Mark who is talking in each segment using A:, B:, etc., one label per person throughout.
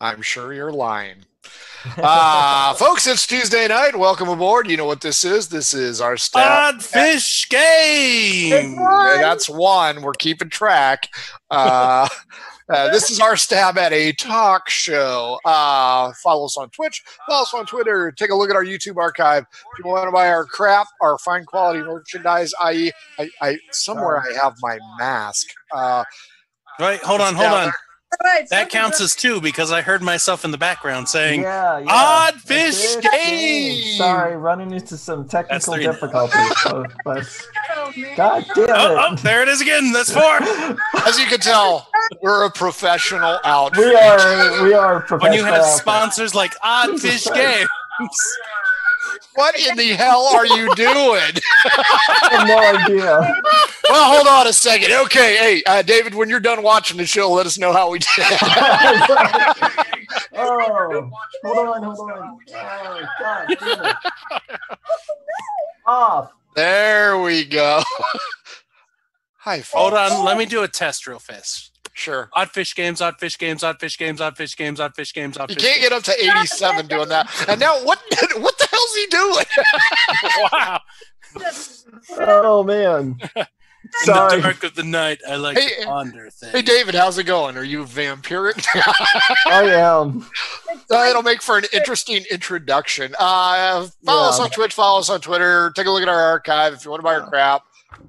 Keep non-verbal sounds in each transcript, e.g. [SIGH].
A: I'm sure you're lying. Uh, [LAUGHS] folks, it's Tuesday night. Welcome aboard. You know what this is? This is our staff.
B: Odd fish game.
A: That's one. We're keeping track. Uh, [LAUGHS] uh, this is our stab at a talk show. Uh, follow us on Twitch. Follow us on Twitter. Take a look at our YouTube archive. If you want to buy our crap, our fine quality merchandise, i.e., I, I somewhere I have my mask. Uh,
B: Right, hold on, hold on.
A: there.
C: Right,
B: That counts as two because I heard myself in the background saying,
D: yeah, yeah.
B: Odd fish
D: it.
B: game.
D: Sorry, running into some technical difficulties. [LAUGHS] but, but
C: Oh, man.
D: God damn it.
B: oh, oh, there it is again. That's four. [LAUGHS]
A: As you can tell, we're a professional outfit.
D: we are we are professional.
B: When you have
D: outfits.
B: sponsors like Odd
D: Jesus
B: Fish
D: Christ.
B: Games.
A: What in the hell are you doing?
D: I have no idea.
A: well, hold on a second. Okay, hey, uh, David, when you're done watching the show, let us know how we did. [LAUGHS]
D: oh, hold on, hold on. Oh, God. Off.
A: there we go. [LAUGHS] Hi, folks.
B: Hold on, let me do a test real fast.
A: Sure.
B: Odd Fish Games, Odd Fish Games, Odd Fish Games, Odd Fish Games, Odd Fish Games, Odd
A: You can't get up to 87 doing that. And now, what? [LAUGHS] What the hell's he doing?
B: Wow. [LAUGHS]
D: Oh man. [LAUGHS]
B: In
D: Sorry.
B: the dark of the night, I like
A: Hey,
B: to ponder things.
A: Hey, David, how's it going? Are you vampiric?
D: I am.
A: Uh, it'll make for an interesting introduction. Uh, follow us on Twitch, follow us on Twitter, take a look at our archive if you want to buy our crap,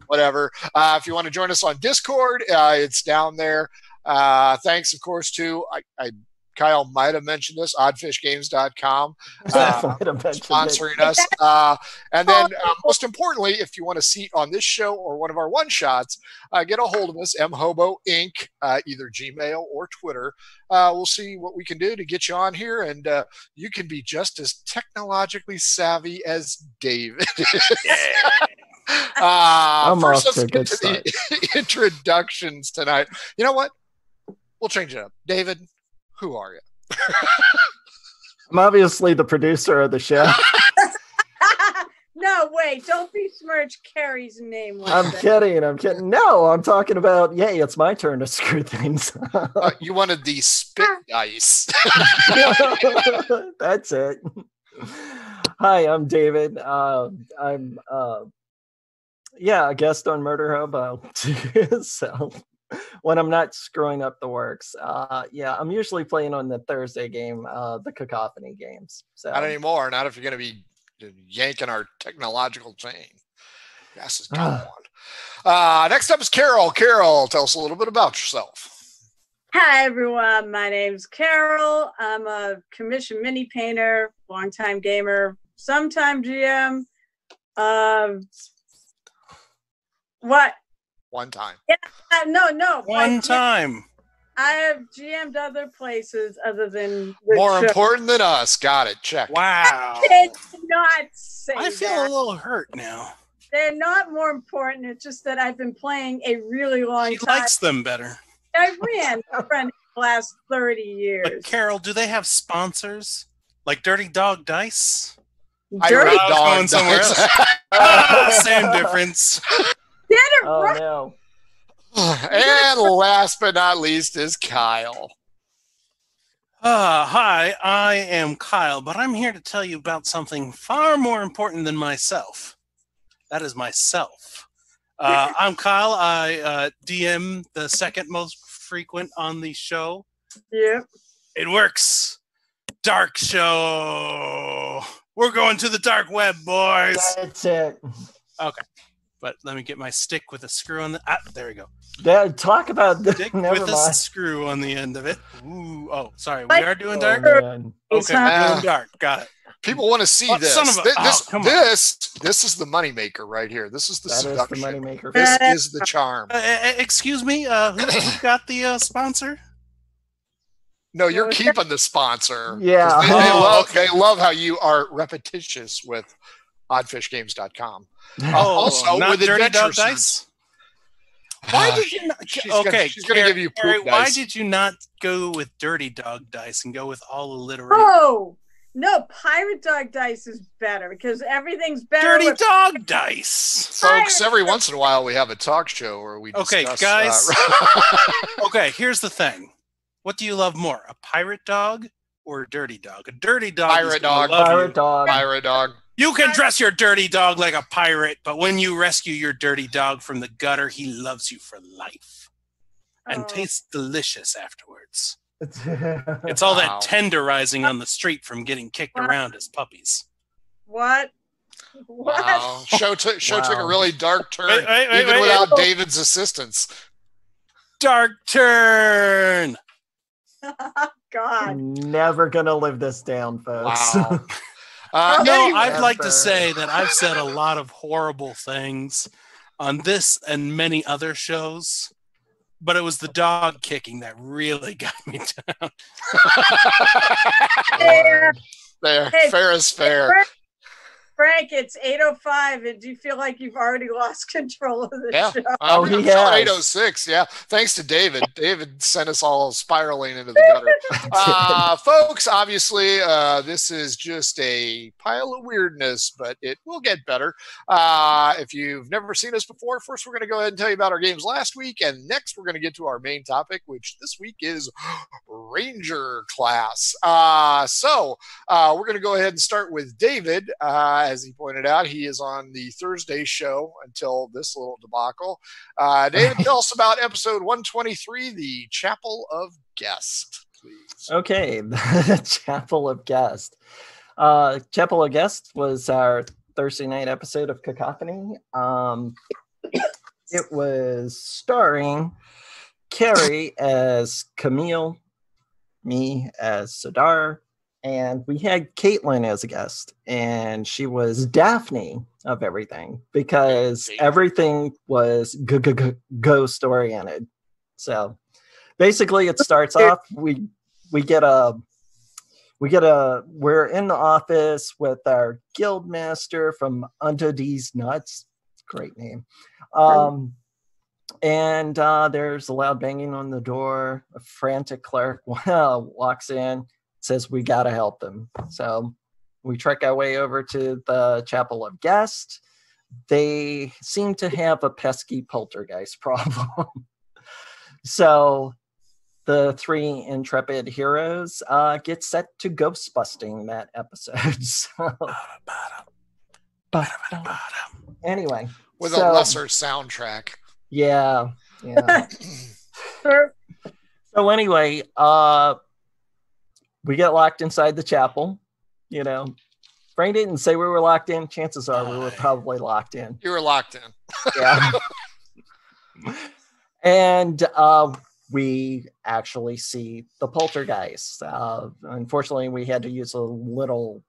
A: whatever. Uh, if you want to join us on Discord, uh, it's down there. Uh, thanks, of course, to I, I Kyle might have mentioned this, oddfishgames.com. [LAUGHS] Uh,
D: Might it.
A: sponsoring us. Uh, and then, uh, most importantly, if you want a seat on this show or one of our one shots, uh, get a hold of us, mhobo inc, uh, either Gmail or Twitter. Uh, we'll see what we can do to get you on here, and uh, you can be just as technologically savvy as David. [LAUGHS] [LAUGHS] uh,
D: I'm
A: first,
D: off
A: let's
D: a
A: get
D: good
A: to the [LAUGHS] introductions tonight. You know what? We'll change it up. David, who are you? [LAUGHS]
D: I'm obviously the producer of the show.
C: no, wait, don't besmirch Carrie's name.
D: I'm
C: that.
D: kidding. I'm kidding. No, I'm talking about. Yay! It's my turn to screw things. up.
A: Uh, you wanted the spit dice.
D: That's it. Hi, I'm David. Uh, I'm uh, yeah, a guest on Murder Hobo. [LAUGHS] so when I'm not screwing up the works, uh, yeah, I'm usually playing on the Thursday game, uh, the Cacophony games. So
A: Not anymore. Not if you're going to be yanking our technological chain. Yes, it's got one. Uh, next up is Carol. Carol, tell us a little bit about yourself.
C: Hi, everyone. My name's Carol. I'm a commission mini painter, longtime gamer, sometime GM. Um, what?
A: One time.
C: Yeah, no, no.
B: One
C: I-
B: time.
C: I have GM'd other places other than the
A: More
C: show.
A: important than us. Got it. Check.
B: Wow.
C: Did not say
B: I feel
C: that.
B: a little hurt now.
C: They're not more important. It's just that I've been playing a really long
B: She
C: time.
B: likes them better.
C: I ran for the last 30
B: But
C: years.
B: Carol, do they have sponsors like Dirty Dog Dice?
C: Dirty
B: I
A: dog
B: going somewhere else. [LAUGHS] Ah, same difference.
C: Did it
D: oh
C: right.
D: no, [LAUGHS]
A: and last but not least is Kyle.
B: Uh, hi, I am Kyle, but I'm here to tell you about something far more important than myself. That is myself. Uh, [LAUGHS] I'm Kyle. I uh, DM the second most frequent on the show.
C: Yep.
B: It works. Dark show. We're going to the dark web, boys.
D: that's it.
B: But let me get my stick with a screw on the. Ah, there we go.
D: That, talk about the,
B: Stick [LAUGHS]
D: never
B: with a screw on the end of it. Ooh, oh, sorry. We are doing
D: Oh,
B: dark.
D: man.
C: It's
B: Okay,
C: not-
B: doing dark. Got it.
A: People want to see
B: Oh,
A: this.
B: son of a-
A: Thi-
B: oh,
A: this,
B: come
A: this, this is the moneymaker right here. This is the
D: That is the
A: seduction.
D: moneymaker.
A: This is the charm.
B: Uh, uh, excuse me. Uh, who, who [CLEARS THROAT] got the uh, sponsor?
A: No, you're keeping the sponsor.
D: Yeah.
A: They, they
B: Oh, [LAUGHS]
A: love,
B: okay.
A: they love how you are repetitious with oddfishgames.com. [LAUGHS]
B: Oh,
A: also
B: not
A: with
B: Dirty
A: Adventure
B: Dog Dice. Why
A: Ah,
B: did you not?
A: she's gonna-
B: okay,
A: she's gonna give you poop
B: Carrie, Why did you not go with Dirty Dog Dice and go with all alliterate?
C: Oh, no. Pirate Dog Dice is better because everything's better.
B: Dirty
C: with-
B: Dog Dice.
A: Folks, every once in a while we have a talk show where we
B: Okay,
A: discuss,
B: guys.
A: uh, [LAUGHS]
B: Okay, here's the thing. What do you love more, a pirate dog or a dirty dog? A dirty dog. is
A: Pirate
B: gonna
A: dog.
B: love
D: Pirate
B: you.
D: dog.
A: Pirate dog.
B: You can dress your dirty dog like a pirate, but when you rescue your dirty dog from the gutter, he loves you for life and
C: Oh.
B: tastes delicious afterwards.
D: it's [LAUGHS]
B: It's all
A: Wow.
B: that tenderizing on the street from getting kicked
C: Wow.
B: around as puppies.
C: What? What?
A: Wow. Show took show took a really dark turn,
B: Wait, wait, wait,
A: even
B: wait.
A: without David's assistance.
B: Dark turn. [LAUGHS]
C: God.
D: never gonna live this down, folks.
A: Wow. [LAUGHS] Uh,
B: No,
A: anyway-
B: I'd like to say that I've said a lot of horrible things on this and many other shows, but it was the dog kicking that really [LAUGHS] got me down.
C: Yeah.
A: there,
C: Hey,
A: fair is fair.
C: Frank, Frank, it's 8.05 and do you feel like you've already lost [LAUGHS] control of the
A: Yeah.
C: show?
D: Oh,
A: I'm
D: he
A: at
D: has.
A: 806. Yeah. Thanks to David. David sent us all spiraling into the gutter. [LAUGHS] Uh, folks, obviously, uh, this is just a pile of weirdness, but it will get better. Uh, if you've never seen us before, first we're going to go ahead and tell you about our games last week, and next we're going to get to our main topic, which this week is [GASPS] Ranger class. Uh, so uh, we're going to go ahead and start with David. Uh, as he pointed out, he is on the Thursday show until this little debacle. Uh, David, tell us about episode 123, the Chapel of Guest, please.
D: Okay, [LAUGHS] the Chapel of Guest. Uh, Chapel of Guest was our Thursday night episode of Cacophony. Um, [COUGHS] it was starring Carrie as Camille, me as Zadar, and we had Caitlin as a guest, and she was Daphne of everything because everything was g- g- g- ghost oriented. So basically, it starts off we we get a we get a we're in the office with our guild master from Under These Nuts. Great name. Um, and uh, there's a loud banging on the door. A frantic clerk [LAUGHS] walks in, says, We got to help them. So we trek our way over to the Chapel of Guest. They seem to have a pesky poltergeist [LAUGHS] problem. so the three intrepid heroes uh, get set to ghost busting that episode. [LAUGHS] So, but, anyway,
A: With
D: so-
A: a lesser soundtrack.
D: yeah, yeah. [LAUGHS] So anyway, uh we get locked inside the chapel. You know, Frank didn't say we were locked in. Chances are we were probably locked in.
A: You were locked in.
D: Yeah. [LAUGHS] [LAUGHS] and uh we actually see the poltergeist. Uh, unfortunately, we had to use a little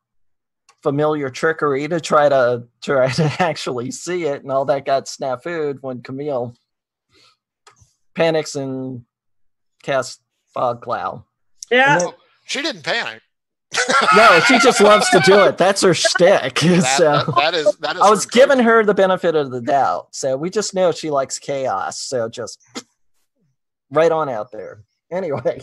D: familiar trickery to try to try to [LAUGHS] actually see it, and all that got snafu'd when Camille panics and casts fog cloud.
C: Yeah.
A: She didn't panic. [LAUGHS]
D: no, she just loves to do it. That's her shtick.
A: That, [LAUGHS]
D: so
A: that- that is that is
D: I was giving her the benefit of the doubt. So we just know she likes chaos. So just right on out there. Anyway,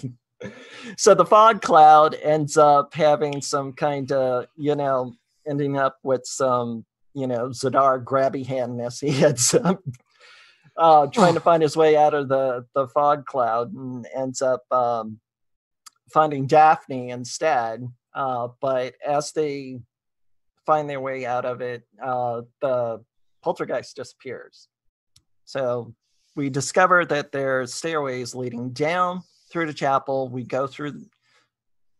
D: [LAUGHS] so the fog cloud ends up having some kind of, you know, ending up with some, you know, Zadar grabby handness. He ends up uh, trying to [SIGHS] find his way out of the, the fog cloud and ends up um, finding Daphne instead. Uh, but as they find their way out of it, uh, the poltergeist disappears. So we discover that there's stairways leading down through the chapel. We go through,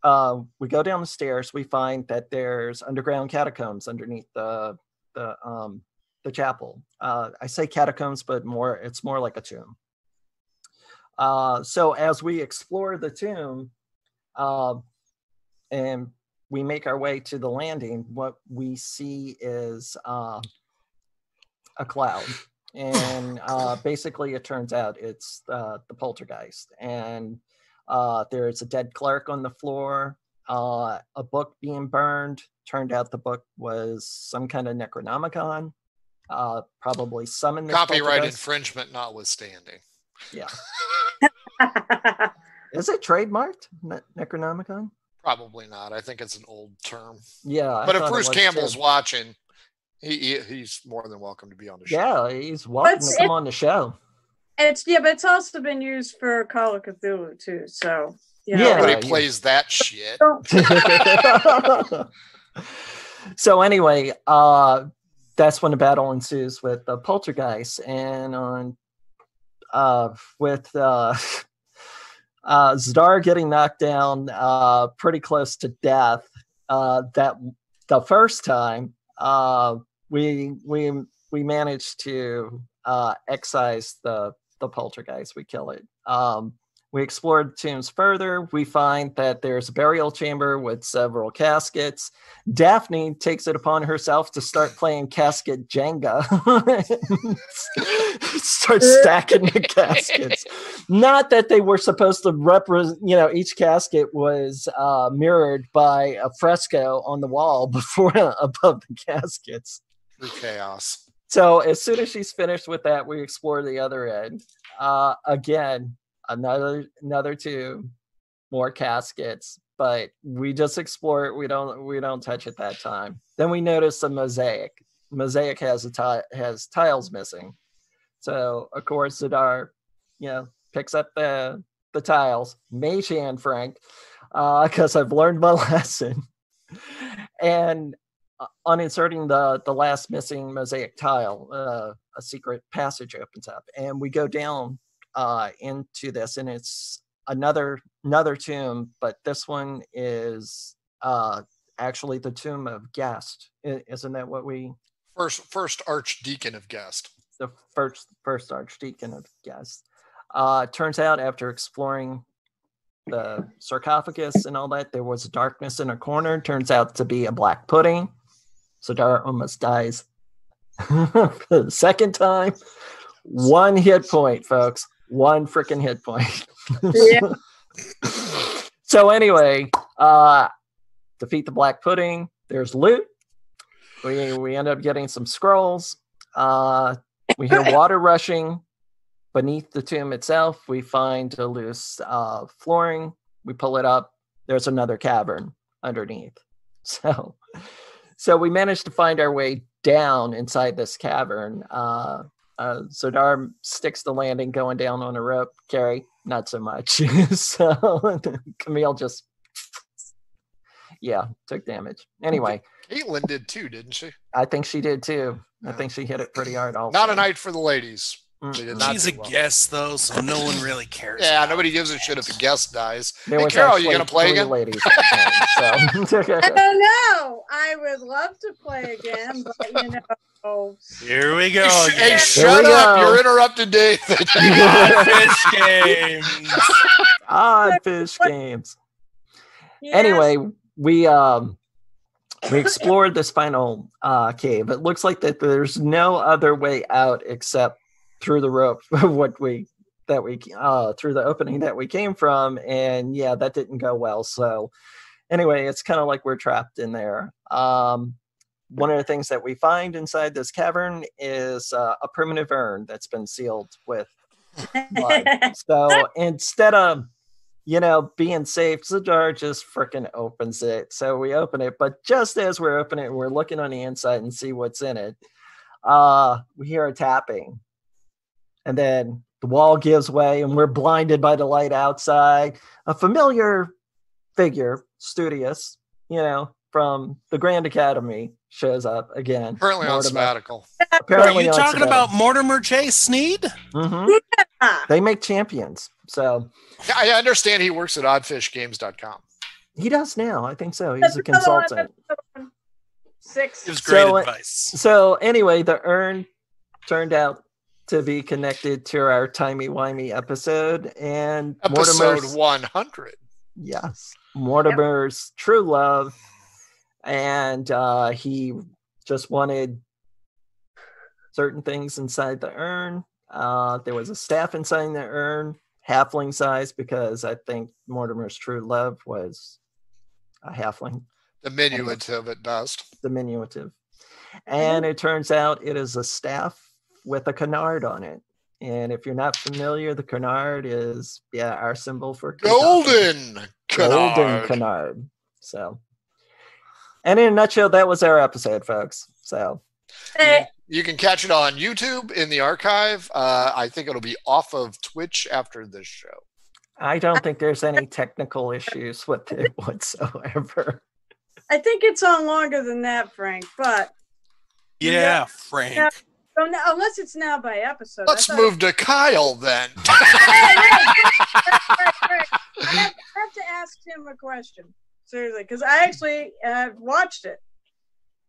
D: uh, we go down the stairs. We find that there's underground catacombs underneath the the um, the chapel. Uh, I say catacombs, but more it's more like a tomb. Uh, so as we explore the tomb, uh, and we make our way to the landing, what we see is uh, a cloud. And uh, basically, it turns out it's uh, the poltergeist. And uh, there's a dead clerk on the floor, uh, a book being burned. Turned out the book was some kind of Necronomicon, uh, probably summoned this
A: Copyright
D: poltergeist.
A: infringement notwithstanding.
D: Yeah. [LAUGHS] [LAUGHS] Is it trademarked, Ne- Necronomicon?
A: Probably not. I think it's an old term.
D: Yeah. I
A: but if Bruce Campbell's
D: too.
A: watching, he, he he's more than welcome to be on the show.
D: Yeah, he's welcome to come on the show.
C: It's yeah, but it's also been used for Call of Cthulhu too. So you know,
D: Yeah.
A: Nobody
D: yeah.
A: plays that shit. [LAUGHS]
D: so anyway, uh, that's when the battle ensues with the poltergeist, and on uh, with uh, uh, Zadar getting knocked down uh, pretty close to death. Uh, that the first time uh, we we we managed to uh, excise the the poltergeist. We kill it. Um, we explored the tombs further. We find that there's a burial chamber with several caskets. Daphne takes it upon herself to start playing casket Jenga. [LAUGHS] start stacking the caskets. Not that they were supposed to represent, you know, each casket was uh, mirrored by a fresco on the wall [LAUGHS] before above the caskets.
A: Through chaos.
D: So as soon as she's finished with that, we explore the other end. Uh, again, another another two more caskets, but we just explore it. We don't we don't touch it that time. Then we notice a mosaic. Mosaic has a ti- has tiles missing. So of course Zadar, you know, picks up the the tiles. Mage hand Frank, [LAUGHS] because I've learned my [LAUGHS] lesson. And uh, on inserting the the last missing mosaic tile, uh, a secret passage opens up, and we go down uh, into this, and it's another another tomb, but this one is uh, actually the tomb of Guest. Isn't that what we
A: First, first archdeacon of Guest.
D: the first first archdeacon of Guest? Uh, turns out after exploring the sarcophagus and all that, there was darkness in a corner. Turns out to be a black pudding. So Dara almost dies [LAUGHS] for the second time. One hit point, folks. One freaking hit point.
C: Yeah. [LAUGHS]
D: so anyway, uh defeat the black pudding. There's loot. We we end up getting some scrolls. Uh we hear [LAUGHS] water rushing beneath the tomb itself. We find a loose uh flooring. We pull it up. There's another cavern underneath. [LAUGHS] So so we managed to find our way down inside this cavern. Uh uh, Zadar sticks the landing going down on a rope. Carrie, not so much. [LAUGHS] so [LAUGHS] Camille just, yeah, took damage. Anyway,
A: Caitlin did too, didn't she?
D: I think she did too. I think she hit it pretty hard. Also,
A: Not a night for the ladies.
D: Mm.
A: They did not
B: She's a
A: well.
B: guest though, so no one really cares.
A: Yeah, nobody gives a
B: that.
A: shit if a guest dies.
D: There
A: Hey,
D: was
A: Carol, you
D: actually
A: gonna play again?
D: Ladies at the point,
C: I don't know. I would love to play again, but you know,
B: Here we go.
A: Hey, hey, shut
D: we
A: up!
D: go.
A: You're interrupted, David. [LAUGHS]
B: Fish games.
D: Odd fish games.
C: yes,
D: anyway we um we explored this final uh cave it looks like that there's no other way out except through the rope [LAUGHS] what we that we uh through the opening that we came from and yeah that didn't go well so anyway it's kind of like we're trapped in there um one of the things that we find inside this cavern is uh, a primitive urn that's been sealed with blood. [LAUGHS] So instead of you know being safe, Zadar just freaking opens it. So we open it, but just as we're opening it, we're looking on the inside and see what's in it. Uh, we hear a tapping, and then the wall gives way, and we're blinded by the light outside. A familiar figure, Studious, you know, from the Grand Academy, shows up again.
A: Currently on
D: Mortimer.
A: sabbatical.
B: Are you talking
D: sabbatical.
B: about Mortimer J. Sneed?
D: Mhm.
C: Ah,
D: They make champions, so
A: Yeah, I understand he works at oddfishgames.com.
D: he does now. I think so. He's
C: that's
D: a consultant.
C: one. Six.
B: Gives great
D: So, uh,
B: advice.
D: So anyway, the urn turned out to be connected to our timey wimey episode, and
A: Episode
D: Mortimer's
A: 100.
D: yes, Mortimer's true love, and uh, he just wanted certain things inside the urn. Uh, there was a staff inside the urn, halfling size, because I think Mortimer's true love was a halfling
A: Diminutive at best.
D: diminutive. And it turns out it is a staff with a canard on it. And if you're not familiar, the canard is yeah our symbol for.
A: Golden
D: golden
A: canard.
D: canard. So, and in a nutshell, that was our episode, folks. So
C: Hey,
A: You can catch it on YouTube in the archive. Uh, I think it'll be off of Twitch after this show.
D: I don't think there's any technical issues with it [LAUGHS] whatsoever.
C: I think it's on longer than that, Frank. But
B: Yeah,
C: Yeah.
B: Frank.
C: Yeah. so now, unless it's now by episode.
A: Let's
C: thought-
A: move to Kyle then. [LAUGHS]
C: I [LAUGHS] have to ask him a question. Seriously, because I actually uh, watched it.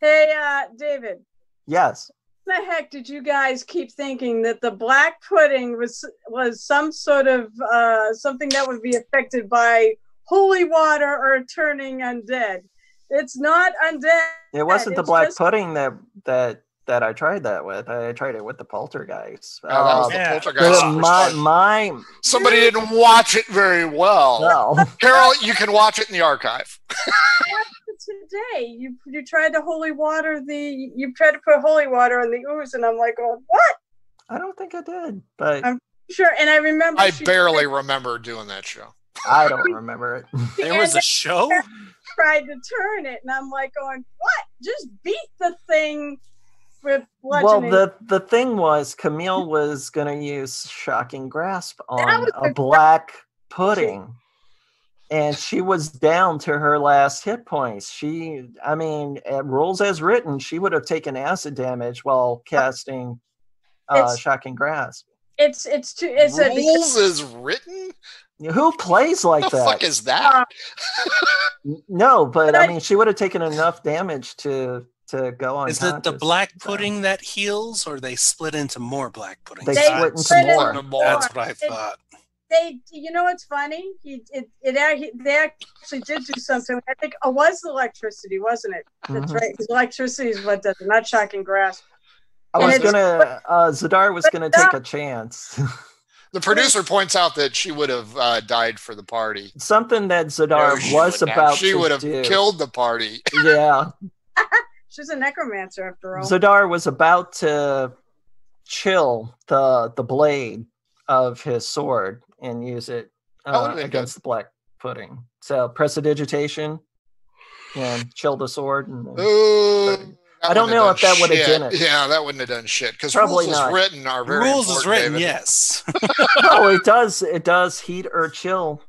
C: Hey, uh, David,
D: Yes.
C: the heck did you guys keep thinking that the black pudding was was some sort of uh, something that would be affected by holy water or turning undead? It's not undead.
D: It wasn't the
C: it's
D: black
C: just-
D: pudding that that that I tried that with. I tried it with the poltergeist.
A: Oh, that was
D: Um,
A: the
B: Yeah.
A: poltergeist.
D: the- my my
A: Somebody didn't watch it very well.
D: no. [LAUGHS]
A: Carol, you can watch it in the archive.
C: Today, you you tried to holy water the you tried to put holy water on the ooze, and I'm like, oh, what?
D: I don't think I did, but
C: I'm- Sure, and I remember
A: I
C: she
A: barely remember doing that show.
D: I don't remember it. [LAUGHS]
B: There was a show?
C: tried to turn it, and I'm like, going, what? Just beat the thing with
D: Well, the the thing was Camille was gonna use shocking grasp on a
C: the-
D: black pudding. And she was down to her last hit points. She, I mean, at rules as written, she would have taken acid damage while casting uh, shocking grasp.
C: it's it's too it's a
A: Rules is written?
D: Who plays like
A: the
D: that?
A: fuck is that?
D: N- [LAUGHS] No, but
C: But
D: I
C: I-
D: mean, she would have taken enough damage to to go on.
B: Is it the black pudding that heals, or they split into more black pudding?
D: They
C: They
D: split into
C: split it-
D: more.
A: No more.
B: That's what I
C: It-
B: thought.
C: they you know what's funny he it, it they actually did do something i think it was electricity wasn't it that's
D: Mhm.
C: right 'cause electricity is what does it not shocking grasp
D: I
C: And
D: was gonna. Uh, Zadar was gonna
C: that-
D: take a chance.
A: The producer points out that she would have uh, died for the party.
D: Something that Zadar
A: No,
D: was about
A: She
D: to
A: would have
D: do.
A: killed the party.
D: Yeah, [LAUGHS]
C: she's a necromancer after all
D: Zadar was about to chill the the blade of his sword and use it uh, against the black pudding. So press prestidigitation and chill the sword. And then-
A: Ooh,
D: I don't know
A: have
D: if that would've done it.
A: Yeah, that wouldn't have done shit because rules
D: not.
A: is written are very
B: Rules is written,
A: David.
B: yes. [LAUGHS]
D: oh, it does. It does heat or chill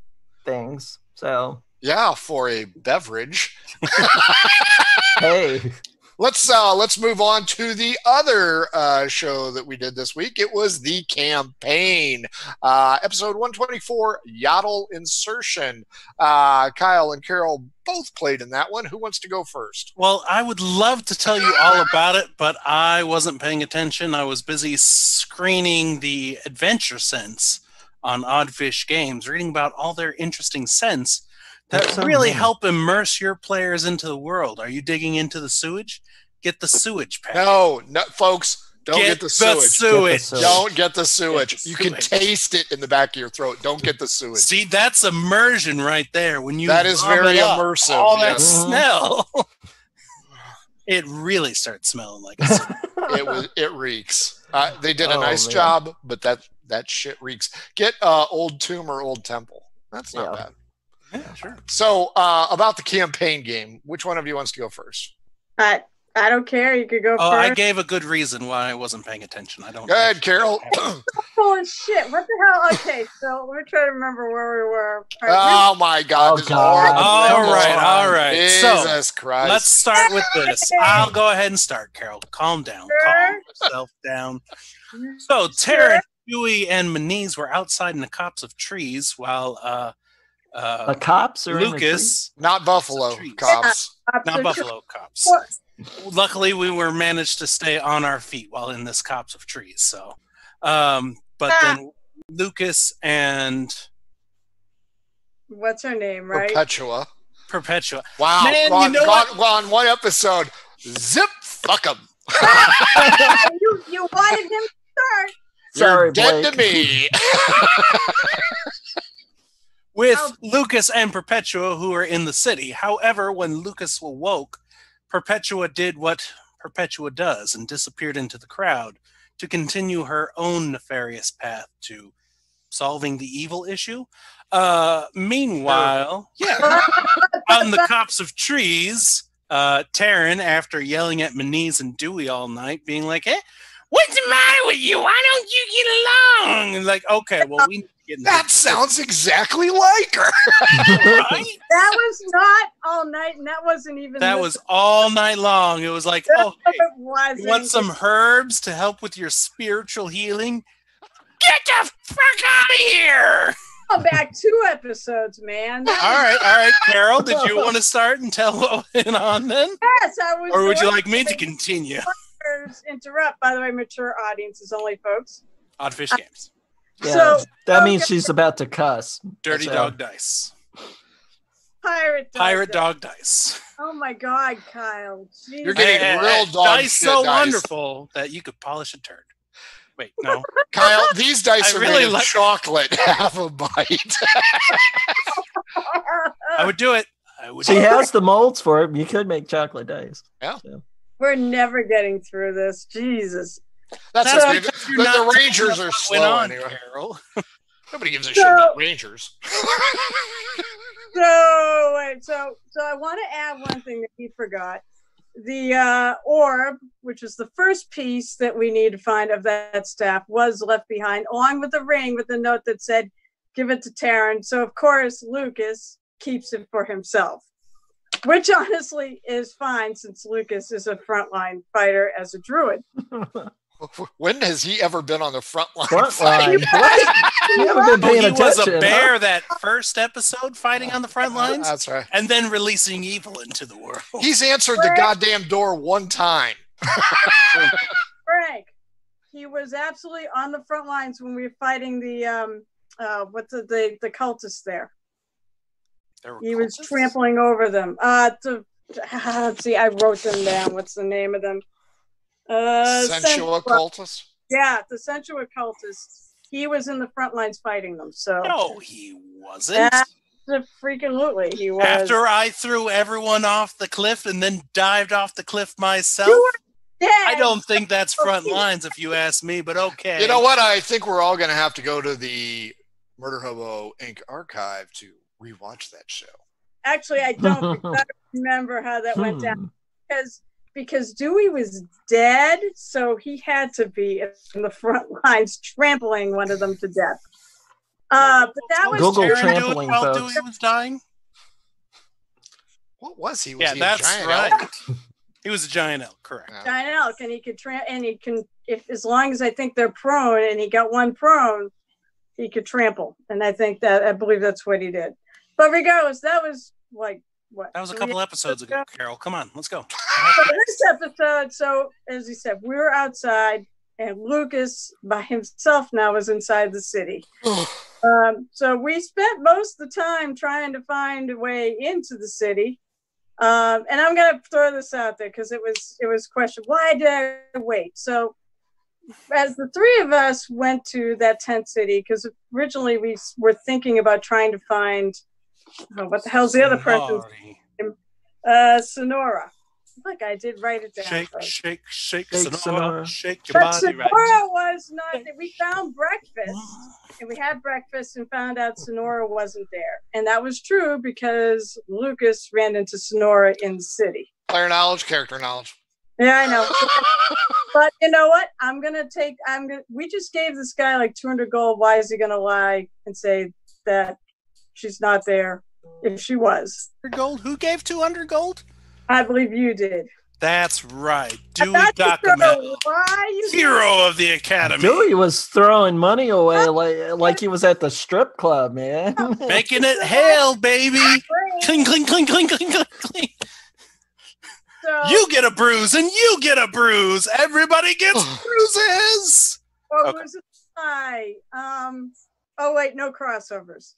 D: things. So
A: Yeah, for a beverage. [LAUGHS]
D: hey,
A: Let's uh let's move on to the other uh show that we did this week. It was the campaign. Uh episode 124, Yaddle Insertion. Uh Kyle and Carol both played in that one. Who wants to go first?
B: Well, I would love to tell you all about it, but I wasn't paying attention. I was busy screening the Adventure Scents on Oddfish Games, reading about all their interesting scents that really
D: neat.
B: help immerse your players into the world. Are you digging into the sewage? Get the sewage pack.
A: No, no folks, don't get, the sewage.
B: sewage.
D: sewage.
A: Don't get the sewage.
B: Get the
A: You can taste it in the back of your throat. Don't get the sewage.
B: See, that's immersion right there. When you
A: That is very
B: up
A: immersive,
B: All that
A: yes.
D: Mhm.
B: smell. [LAUGHS] it really starts smelling like a sewage. [LAUGHS]
A: it was it reeks. Uh, they did a
D: Oh,
A: nice
D: man.
A: job, but that that shit reeks. Get uh, Old Tomb or Old Temple. That's not
D: Yeah.
A: bad.
B: Yeah, sure.
A: So uh, about the campaign game, which one of you wants to go first?
C: I, I don't care you could go
B: Oh, I gave a good reason why I wasn't paying attention. I don't.
A: Go ahead, Carol. [LAUGHS]
C: holy shit what the hell okay so let me try to remember where we were All right,
A: oh my God!
D: Oh,
A: this is
D: God.
A: horrible.
B: all
D: Come
B: right,
D: on.
B: all right. So
A: Jesus Christ!
B: let's start with this. [LAUGHS] I'll go ahead and start, Carol. Calm down. Calm yourself down. So Tara, Huey, and Maniz were outside in the copse of trees while uh,
D: the
B: uh,
D: cops are in the
B: Lucas,
A: not Buffalo cops.
C: Up
B: not
C: the-
B: Buffalo cops. Luckily, we were managed to stay on our feet while in this copse of trees. So, um, but
C: Ah.
B: then Lucas and
C: what's her name right
A: Perpetua.
B: Perpetua.
A: Wow!
B: Man, you
A: on,
B: know
A: on, on one episode, zip fuck 'em. [LAUGHS]
C: you, you wanted him to start
D: Sorry,
A: You're dead
D: Blake.
A: to me. [LAUGHS]
B: with. Lucas and Perpetua, who are in the city. However, when Lucas awoke, Perpetua did what Perpetua does and disappeared into the crowd to continue her own nefarious path to solving the evil issue. Uh, meanwhile, [LAUGHS] yeah, [LAUGHS] on the copse of trees, Uh, Taryn, after yelling at Maniz and Dewey all night, being like, "Hey, what's the matter with you? Why don't you get along?" And like, okay, well, we need to get
A: That sounds exactly like her. [LAUGHS]
B: right. [LAUGHS]
C: That was not all night, and that wasn't even.
B: That
C: the-
B: was all night long. It was like, [LAUGHS] oh, hey,
C: wasn't.
B: you want some herbs to help with your spiritual healing? Get the fuck out of here!
C: Go back two episodes, man.
B: All right, all right, Carol, did you want to start and tell what went on then?
C: Yes, I was.
B: Or would you like me to continue?
C: to interrupt? By the way, mature audiences only, folks.
B: Oddfish Games.
D: Yeah,
C: So-
D: that means she's about to cuss.
B: Dirty
D: So-
B: Dog Dice.
C: Pirate. Dog
B: Pirate Dog Dice.
C: Oh my God, Kyle. Jeez.
A: You're getting
B: Hey, hey,
A: real dog
B: dice
A: shit
B: so
A: dice.
B: wonderful that you could polish a turd. Wait, no. [LAUGHS]
A: Kyle, these dice
B: I
A: are
B: really
A: made of
B: like-
A: chocolate. [LAUGHS] Half a bite. [LAUGHS]
B: I would do it. I would
D: She
B: do it.
D: has the molds for it. You could make chocolate dice. Yeah.
C: We're never getting through this. Jesus.
A: That's
B: That's
A: okay. The, the Rangers are
B: what
A: slow
B: went on,
A: anyway.
B: Carol. [LAUGHS]
A: Nobody gives a
C: So-
A: shit about Rangers. [LAUGHS]
C: So wait, so so I want to add one thing that he forgot. The uh, orb, which is the first piece that we need to find of that staff, was left behind, along with the ring with the note that said, "Give it to Taryn." So of course Lucas keeps it for himself, which honestly is fine since Lucas is a frontline fighter as a druid. [LAUGHS] [LAUGHS]
A: When has he ever been on the front line?
D: Front line. [LAUGHS] What? You haven't been
B: Oh,
D: paying
B: he was
D: attention.
B: a
D: huh?
B: bear that first episode fighting on the front lines
A: That's right.
B: and then releasing evil into the world.
A: He's answered the goddamn door one time. [LAUGHS]
C: Frank, he was absolutely on the front lines when we were fighting the um, uh, what's the the, the cultists there.
B: There were
C: He was trampling over them. Uh, to, let's see, I wrote them down. What's the name of them? Uh,
A: Sensual
C: Sensual-
A: cultist.
C: Yeah, the sensual cultists. He was in the front lines fighting them. So
B: No, he wasn't.
C: Yeah. freaking lootly, he was.
B: After I threw everyone off the cliff and then dived off the cliff myself,
C: yeah,
B: I don't think that's [LAUGHS] front lines if you ask me, but okay.
A: You know what? I think we're all going to have to go to the Murder Hobo Inc. archive to rewatch that show.
C: Actually, I don't [LAUGHS] remember how that went down.
D: Hmm.
C: because because Dewey was dead, so he had to be in the front [LAUGHS] lines trampling one of them to death. Uh, but that was
D: Google
B: Sharon doing
D: trampling,
B: while
D: folks.
B: Dewey was dying?
A: What was he? Was
B: Yeah,
A: he a
B: that's
A: giant
B: right.
A: elk?
B: He was a giant elk, correct.
A: Yeah.
C: giant elk, and he could tramp, and he can if as long as I think they're prone, and he got one prone, he could trample, and I think that I believe that's what he did. But regardless, that was like what
B: That was a couple episodes ago, Carol. Come on, let's go. [LAUGHS]
C: so this episode, so as he said, we were outside, and Lucas by himself now was inside the city. [SIGHS] Um, so we spent most of the time trying to find a way into the city. Um, and I'm gonna throw this out there because it was it was question why did I wait? So as the three of us went to that tent city, because originally we were thinking about trying to find oh, what the hell's the other person's
B: Sonori.
C: uh Sonora. Look, I did write it down.
B: Shake,
C: folks.
B: shake, shake,
D: Shake,
B: Sonora.
D: Sonora.
B: Shake your
C: But
B: body
C: Sonora
B: right.
C: was not. We found breakfast, [GASPS] and we had breakfast and found out Sonora wasn't there, and that was true because Lucas ran into Sonora in the city.
A: Player knowledge, character knowledge.
C: Yeah, I know. [LAUGHS] but you know what? I'm gonna take. I'm gonna. We just gave this guy like 200 gold. Why is he gonna lie and say that she's not there if she was?
B: gold? Who gave 200 gold?
C: I believe you did.
B: That's right.
C: I'm
B: Dewey
C: not sure
B: Document.
C: Why you?
B: Hero of the Academy.
D: Dewey was throwing money away like like he was at the strip club, man. [LAUGHS]
B: Making it hail, baby. Cling, cling, cling, cling, cling, cling, cling.
C: So,
B: You get a bruise and you get a bruise. Everybody gets [SIGHS] bruises.
C: Oh,
B: Okay.
C: who's I? Um. Oh wait, no crossovers.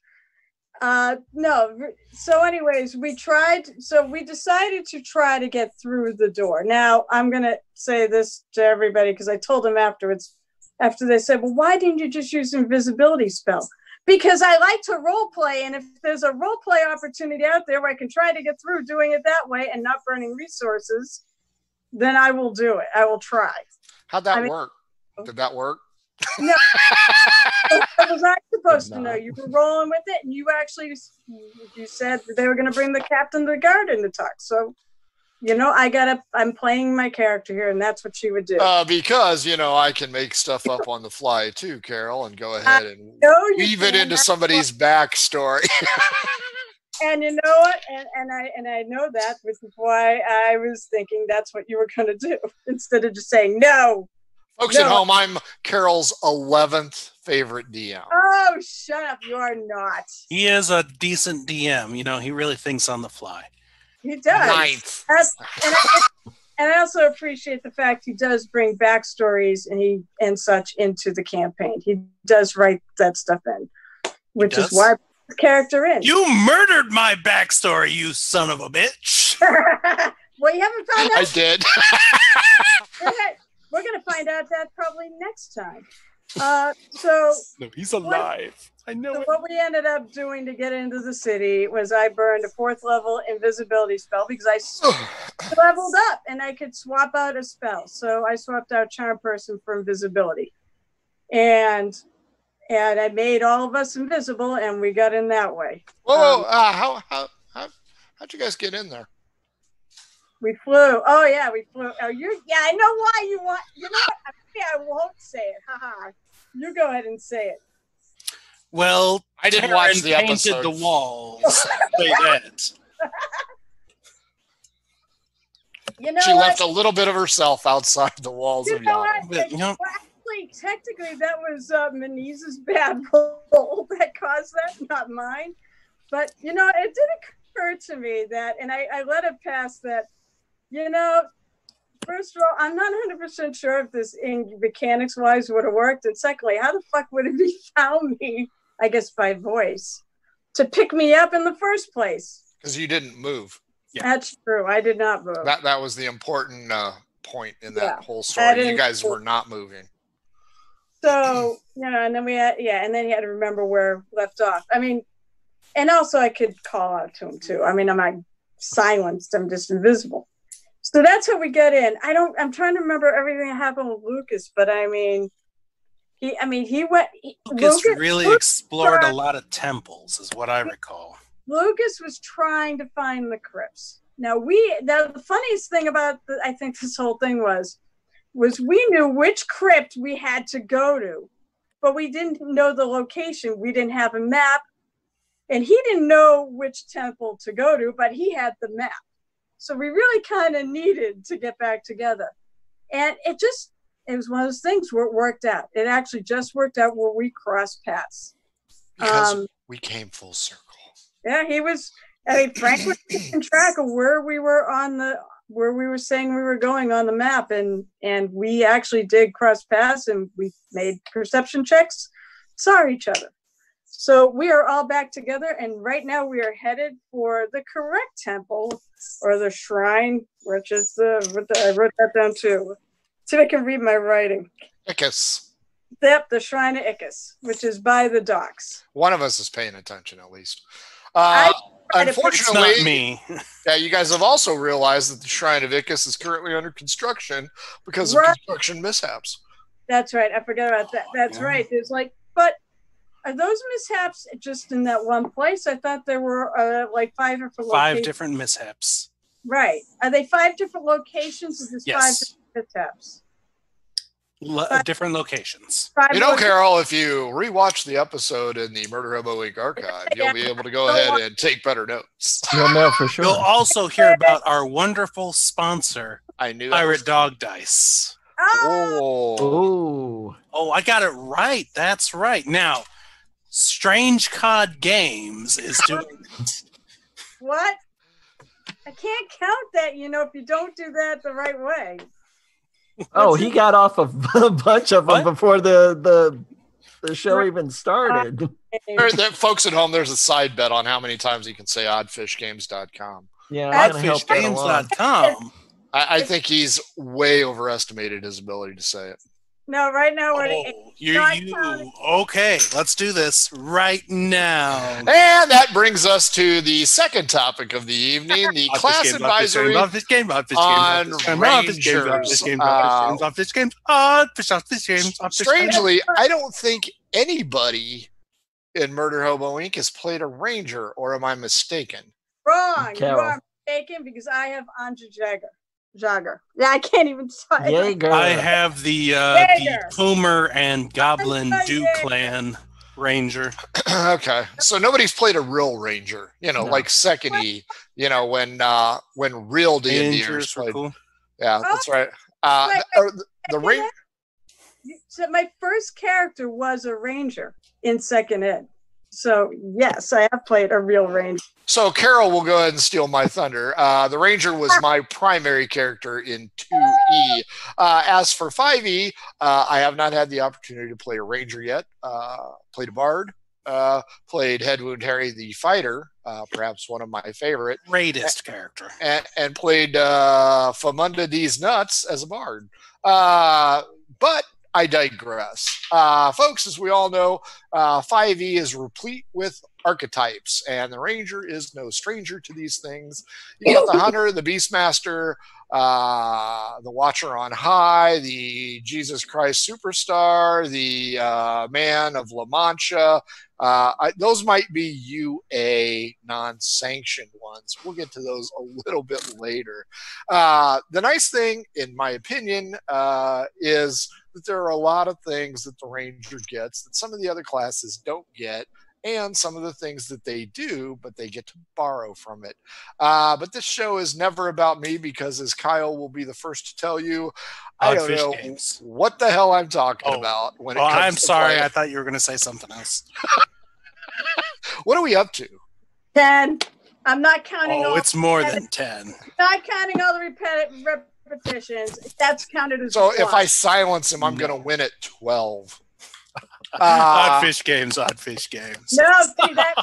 C: Uh, no. So, anyways, we tried. So we decided to try to get through the door. Now, I'm gonna say this to everybody because I told them afterwards. After they said, "Well, why didn't you just use invisibility spell?" Because I like to role play, and if there's a role play opportunity out there where I can try to get through doing it that way and not burning resources, then I will do it. I will try.
A: How'd that
C: I mean-
A: work? Did that work? [LAUGHS]
C: What was I [LAUGHS] supposed to know? You were rolling with it, and you actually you said that they were going to bring the captain of the guard in to talk. So you know, I gotta. I'm playing my character here, and that's what she would do.
A: Uh, because you know I can make stuff up on the fly too, Carol, and go ahead and weave it
C: can't.
A: into
C: That's
A: somebody's backstory. [LAUGHS]
C: And you know what? And, and I and I know that, which is why I was thinking that's what you were going to do [LAUGHS] instead of just saying no.
A: Folks at home, I'm Carol's 11th favorite DM.
C: Oh, shut up! You are not.
B: He is a decent DM. You know, he really thinks on the fly.
C: He does.
A: Ninth.
C: That's, and, I, and I also appreciate the fact he does bring backstories and he and such into the campaign. He does write that stuff in, which is why I put the character in.
B: You murdered my backstory, you son of a bitch. [LAUGHS]
C: well, you haven't found out.
A: I
C: out.
A: did.
C: yet. We're gonna find out that probably next time. Uh, so [LAUGHS]
B: No, he's alive. I know
C: So what we ended up doing to get into the city was I burned a fourth level invisibility spell because I leveled up and I could swap out a spell. So I swapped out charm person for invisibility, and and I made all of us invisible, and we got in that way.
A: Whoa, whoa,
C: Um,
A: uh, how, how, how, how'd you guys get in there?
C: We flew. Oh yeah, we flew. Oh, you. Yeah, I know why you want. You know what? Maybe I won't say it. Haha. You go ahead and say it.
B: Well,
A: I didn't
B: Taryn
A: watch the
B: painted
A: episode.
B: the walls. [LAUGHS] Say that.
C: You know
A: she
C: what?
A: left a little bit of herself outside the walls
C: You
A: of
C: know
A: Yama.
C: what?
B: But, you know-
C: actually, technically, that was uh, Maniz's bad [LAUGHS] roll that caused that, not mine. But you know, it did occur to me that, and I, I let it pass that. You know, first of all, I'm not 100 percent sure if this in mechanics wise would have worked, and secondly, how the fuck would it be [LAUGHS] found me? I guess by voice to pick me up in the first place.
A: Because you didn't move.
B: Yeah.
C: That's true. I did not move.
A: That that was the important uh, point in that
C: Yeah.
A: whole story. You guys were not moving.
C: So, you know, and then we had, yeah, and then he had to remember where left off. I mean, and also I could call out to him too. I mean, I'm not silenced, I'm just invisible. So that's how we get in. I don't, I'm trying to remember everything that happened with Lucas, but I mean, he, I mean, he went, he,
B: Lucas really
C: Lucas,
B: explored a lot of temples, is what I recall.
C: Lucas was trying to find the crypts. Now we, now the funniest thing about the, I think this whole thing was, was we knew which crypt we had to go to, but we didn't know the location. We didn't have a map, and he didn't know which temple to go to, but he had the map. So we really kind of needed to get back together, and it just it was one of those things where it worked out. It actually just worked out where we crossed paths.
A: Because
C: Um,
A: we came full circle.
C: Yeah, he was. I mean, Frank was keeping track of where we were on the where we were saying we were going on the map, and and we actually did cross paths, and we made perception checks, saw each other. So we are all back together, and right now we are headed for the correct temple or the shrine, which is the. the- I wrote that down too. See if I can read my writing.
A: Icus.
C: Yep, the shrine of Icus, which is by the docks.
A: One of us is paying attention at least. Uh,
C: tried
B: It's
A: unfortunately,
B: not me.
A: yeah, you guys have also realized that the Shrine of Icus is currently under construction because of construction mishaps.
C: That's right. I forgot about that. That's
B: Yeah.
C: right. There's like, but are those mishaps just in that one place? I thought there were uh, like five different
B: Five
C: locations.
B: different mishaps.
C: Right. Are they five different locations? Or just five different mishaps?
B: Lo-
C: Five-
B: different locations.
C: Five
A: You know,
C: loca-
A: Carol, if you rewatch the episode in the Murder Hobo Inc. [LAUGHS] archive, you'll be able to go ahead and take better notes.
D: You'll know for sure.
B: You'll also hear about our wonderful sponsor,
A: I knew that
B: Pirate Dog Dice.
C: Oh,
A: Oh,
B: Oh, I got it right. That's right. Now, Strange Cod Games is doing.
C: what? I can't count that, you know, if you don't do that the right way.
D: Oh, he got off of [LAUGHS] a bunch of them
B: What?
D: before the the the show even started.
A: Uh, [LAUGHS] there, there, folks at home, there's a side bet on how many times you can say oddfishgames.com.
D: Yeah, I'm gonna help that along.
B: Oddfishgames.com.
A: I, I think he's way overestimated his ability to say it.
C: No, right now we're
B: Oh, you,
C: not
B: you, okay, let's do this right now.
A: And that brings us to the second topic of the evening the class advisory.
B: Oddfish game, oddfish game,
A: on
B: oddfish game, oddfish game, oddfish game,
A: Rangers.
B: oddfish game, oddfish game, oddfish games, oddfish uh, games.
A: Strangely, I don't think anybody in Murder Hobo Inc. has played a ranger, or am I mistaken?
C: wrong. You are mistaken because I have Anja Jagger. Jagger. Yeah, I can't even try.
D: Jaeger.
B: I have the uh, the
C: Jaeger.
B: Boomer and Goblin
C: I'm
B: Duke Clan Ranger. [CLEARS THROAT]
A: okay, so nobody's played a real ranger, you know,
D: No.
A: like second E, you know, when uh when real D and Ders
B: Rangers were
A: played.
B: cool.
A: Yeah, that's right. Uh,
C: Wait,
A: the, or the, the
C: Second
A: ring.
C: So my first character was a ranger in second ed. So yes, I have played a real ranger.
A: So Carol will go ahead and steal my thunder. Uh, the Ranger was my primary character in 2E. Uh, as for 5E, uh, I have not had the opportunity to play a Ranger yet. Uh, played a Bard, uh, played Headwound Harry the Fighter, uh, perhaps one of my favorite,
B: Greatest character.
A: and, and played uh, Famunda D's Nuts as a Bard. Uh, but I digress. Uh, folks, as we all know, uh, 5e is replete with archetypes, and the Ranger is no stranger to these things. You got the Hunter, the Beastmaster, uh, the Watcher on High, the Jesus Christ Superstar, the uh, Man of La Mancha. Uh, I, those might be UA non sanctioned ones. We'll get to those a little bit later. Uh, the nice thing, in my opinion, uh, is that there are a lot of things that the Ranger gets that some of the other classes don't get, and some of the things that they do, but they get to borrow from it. Uh, but this show is never about me because, as Kyle will be the first to tell you, I
B: Odd
A: don't know
B: Games.
A: what the hell I'm talking
B: Oh.
A: about when it
B: Oh,
A: comes
B: I'm
A: to
B: sorry.
A: playing.
B: I thought you were going to say something else. [LAUGHS]
A: What are we up to?
C: Ten. I'm not counting
B: Oh,
C: all.
B: it's more than 10.
C: Not counting all the repeti- repetitions. That's counted as.
A: So if. I silence him, I'm going to win at 12. [LAUGHS] Uh,
B: odd Fish Games, Odd Fish Games.
C: no, [LAUGHS] see that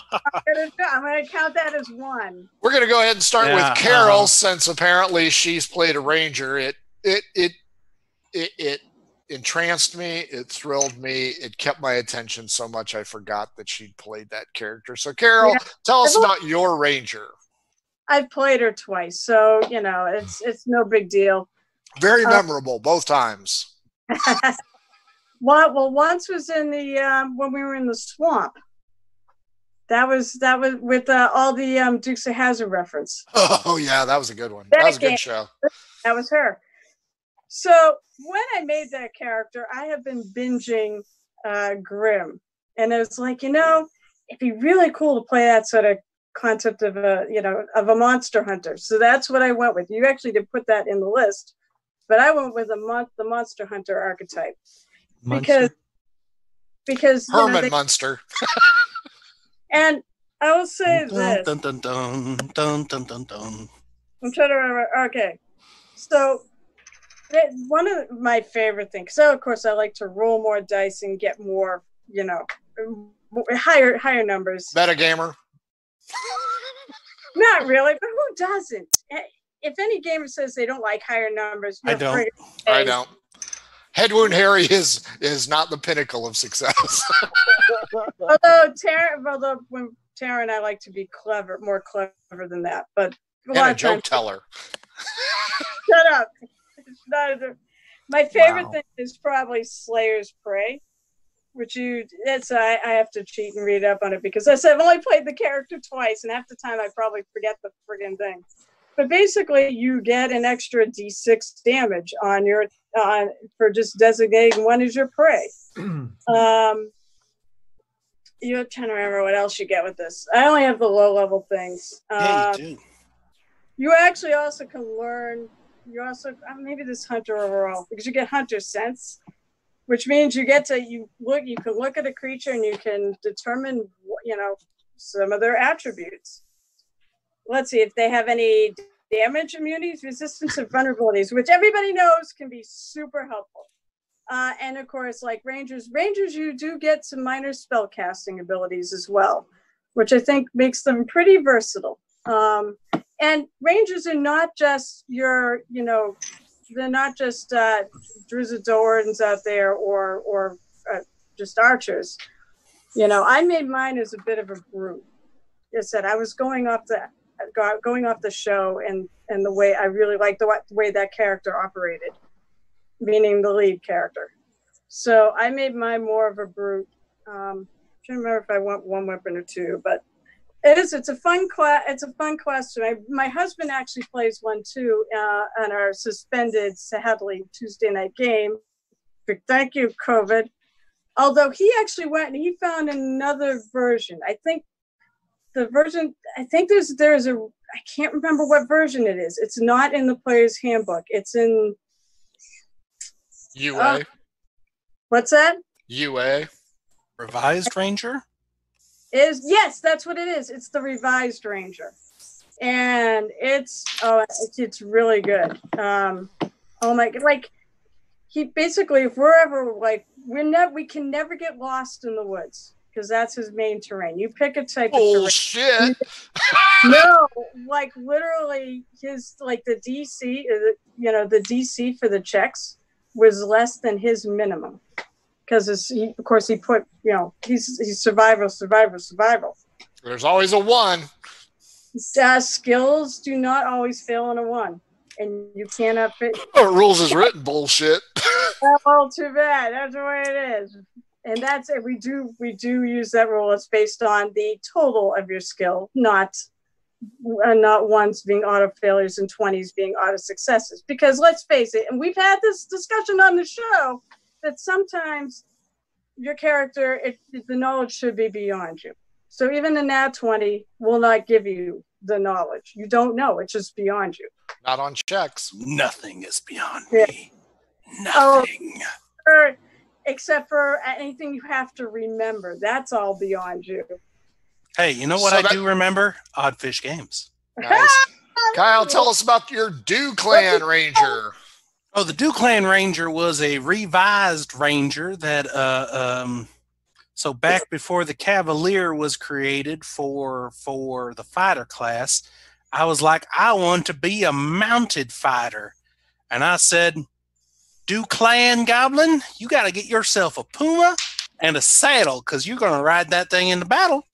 C: I'm gonna, count that as one.
A: We're going to go ahead and start
B: Yeah,
A: with Carol
B: uh-huh.
A: since apparently she's played a ranger. It it it it, it entranced me. It thrilled me. It kept my attention so much I forgot that she'd played that character. So Carol,
C: Yeah.
A: tell us about your ranger.
C: I've played her twice, so you know it's it's no big deal.
A: Very
C: Uh,
A: memorable both times. [LAUGHS]
C: Well, well, once was in the um, when we were in the swamp. That was that was with uh, all the um, Dukes of Hazzard reference. [LAUGHS]
A: Oh yeah, that was a good one. That was a
C: game.
A: good show.
C: That was her. So when I made that character, I have been binging uh, Grimm, and it was like, you know, it'd be really cool to play that sort of concept of a, you know, of a monster hunter. So that's what I went with. You actually did put that in the list, but I went with a mon- the monster hunter archetype because because you know,
A: Herman
C: they-
A: Munster. [LAUGHS]
C: and I will say
B: Dun,
C: this.
B: dun, dun, dun, dun, dun, dun, dun.
C: I'm trying to remember. Okay, so that- one of my favorite things. So of course I like to roll more dice and get more, you know, higher higher numbers.
A: Metagamer.
C: Not really, but who doesn't? Eh, If any gamer says they don't like higher numbers,
B: I don't.
C: friggin'
A: I don't. Head wound Harry is is not the pinnacle of success. [LAUGHS]
C: Although Tara, although when Tara and I like to be clever, more clever than that, but a
A: and a joke
C: times
A: teller.
C: shut up. It's not a- my favorite
D: Wow.
C: thing is probably Slayer's Prey, which you it's I, I have to cheat and read up on it because I said I've only played the character twice, and half the time I probably forget the friggin' thing. But basically, you get an extra D6 damage on your on for just designating one as your prey. [CLEARS THROAT] Um, you're trying to remember what else you get with this. I only have the low level things.
B: Yeah,
C: Um,
B: you do.
C: you actually also can learn. You also uh, maybe this hunter overall because you get hunter sense, which means you get to you look. You can look at a creature and you can determine you know some of their attributes. Let's see if they have any damage, immunities, resistance, and vulnerabilities, which everybody knows can be super helpful. Uh, and of course, like rangers, rangers you do get some minor spell casting abilities as well, which I think makes them pretty versatile. Um, and rangers are not just your you know they're not just uh Drizzt Do'Urdens out there or or uh, just archers. You know i made mine as a bit of a brute i said i was going off the going off the show and and the way i really liked the, the way that character operated meaning the lead character. So i made mine more of a brute. Um trying to remember if i want one weapon or two but It is. It's a fun class. It's a fun question. I, my husband actually plays one too uh, on our suspended, sadly, Tuesday night game. Thank you, COVID. Although he actually went and he found another version. I think the version. I think there's there's a. I can't remember what version it is. It's not in the player's handbook. It's in.
A: UA.
C: Uh, what's that?
A: UA.
B: Revised Ranger?
C: Is yes, that's what it is. It's the revised Ranger, and it's oh, it's, it's really good. Um, oh my, like he basically, if we're ever like we're never, we can never get lost in the woods because that's his main terrain. You pick a type of terrain.
A: Bullshit. [LAUGHS]
C: no, like literally his like the DC, uh, you know, the DC for the checks was less than his minimum because he, of course he put you know he's he's survival survival survival.
A: There's always a one.
C: uh, skills do not always fail in a one and you cannot fit [LAUGHS]
A: Oh, rules is written bullshit. [LAUGHS]
C: well too bad. That's the way it is. And that's it. We do we do use that rule. It's based on the total of your skill not uh, not ones being auto failures and 20s being auto successes. Because let's face it and we've had this discussion on the show that sometimes your character, it, the knowledge should be beyond you. So even the nat 20 will not give you the knowledge. You don't know. It's just beyond you.
A: Not on checks.
B: Nothing is beyond
C: Yeah.
B: me. Nothing.
C: Oh, or, except for anything you have to remember. That's all beyond you.
B: Hey, you know what
A: So
B: I
A: that-
B: do remember? Oddfish Games.
A: Nice. [LAUGHS] Kyle, tell us about your Dew Clan Ranger.
B: Oh, the Duclan Ranger was a revised Ranger that, uh, um, so back before the Cavalier was created for for the fighter class, I was like, I want to be a mounted fighter, and I said, Duclan Goblin, you got to get yourself a Puma and a saddle because you're going to ride that thing into battle.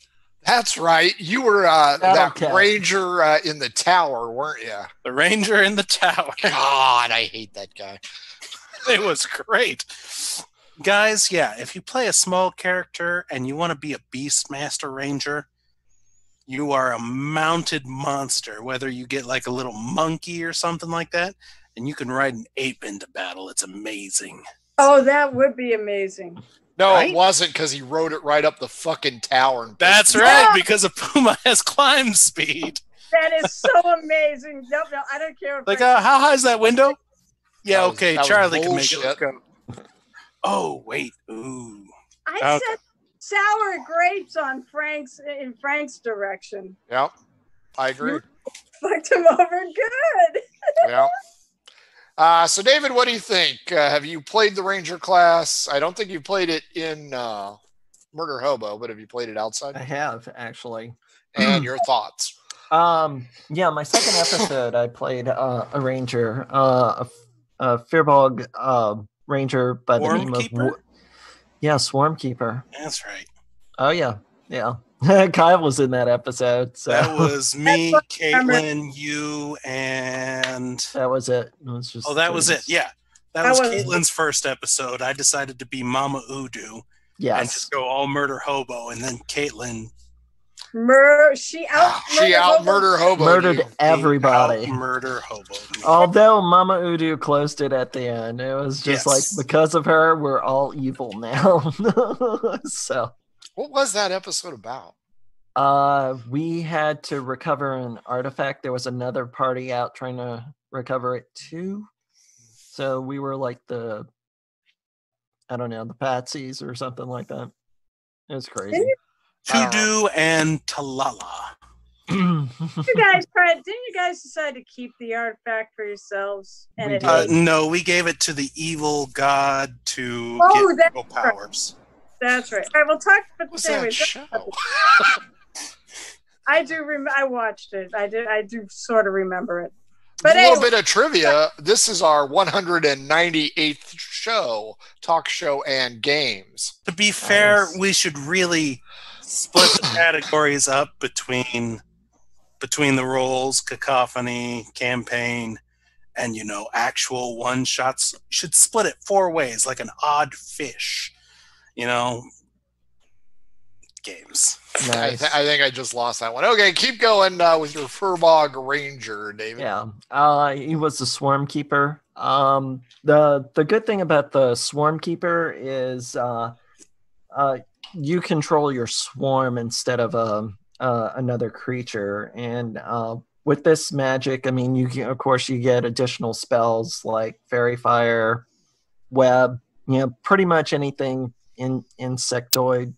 A: That's right. You were uh,
D: Battle
A: that
D: Cat.
A: Ranger uh, in the tower, weren't you?
B: The Ranger in the tower. [LAUGHS]
A: God, I hate that guy. [LAUGHS]
B: it was great. Guys, yeah, if you play a small character and you want to be a Beastmaster Ranger, you are a mounted monster, whether you get like a little monkey or something like that, and you can ride an ape into battle. It's amazing.
C: Oh, that would be amazing.
A: No,
B: Right?
A: it wasn't because he rode it right up the fucking tower. And
B: That's
C: Yeah.
B: right, because a Puma [LAUGHS] has climb speed.
C: That is so amazing. No, no, I don't care. if
B: Like, uh, how high is that window? Yeah,
A: That
B: okay,
A: was
B: Charlie can make it. Let's go. Oh, wait. Ooh.
C: I
B: okay.
C: said sour grapes on Frank's in Frank's direction.
A: Yep, I agree. [LAUGHS]
C: Fucked him over good.
A: yeah. Uh, so, David, what do you think? Uh, have you played the Ranger class? I don't think you played it in uh, Murder Hobo, but have you played it outside?
D: I have actually.
A: And your [CLEARS THROAT] thoughts?
D: Um, yeah, my second episode, I played uh, a ranger, uh, a, f- a Firbolg uh, ranger by the name of yeah, Swarm Keeper.
B: That's right.
D: Oh yeah, yeah. [LAUGHS] Kyle was in that episode, so
B: That was [LAUGHS] me,
C: what I remember.
B: Caitlin, you, and
D: that was it. It was just
B: oh, that was it. Yeah, that
C: I
B: was
C: was-
B: Caitlin's first episode. I decided to be Mama Udu Yes. and
D: Yes.
B: just go all murder hobo, and then Caitlin
C: Mur- she out.
A: Ah, she out murder hobo.
D: Murdered
A: you.
D: everybody.
B: murder hobo.
D: Although Mama Udu closed it at the end, it was just
B: Yes.
D: like because of her, we're all evil now. [LAUGHS] so
A: What was that episode about?
D: uh we had to recover an artifact. There was another party out trying to recover it too. So we were like the I don't know, the patsies or something like that. It was crazy.
B: Tudu and Talala. [CLEARS THROAT]
C: You guys, tried- didn't you guys decide to keep the artifact for yourselves? And
D: We
C: it
D: did.
B: Uh, no, we gave it to the evil god to
C: Oh,
B: get
C: that's
B: evil
C: right.
B: Powers.
C: that's right. All right, we'll talk. But
A: What was that show? [LAUGHS]
C: I do. Rem- I watched it. I did. I do sort of remember it.
A: a little
C: anyway,
A: bit of trivia. This is our 198th show, talk show, and games.
B: To be fair,
D: Nice.
B: we should really split the categories up between between the rolls, cacophony, campaign, and you know, actual one shots. Should split it four ways, like an odd fish. You know, games.
A: I, th- I think I just lost that one. Okay, keep going uh, with your Firbolg Ranger, David.
D: Yeah, uh, he was the swarm keeper. Um, the the good thing about the swarm keeper is uh, uh, you control your swarm instead of a, uh, another creature, and uh, with this magic, I mean, you can, of course you get additional spells like faerie fire, web, you know, pretty much anything in insectoid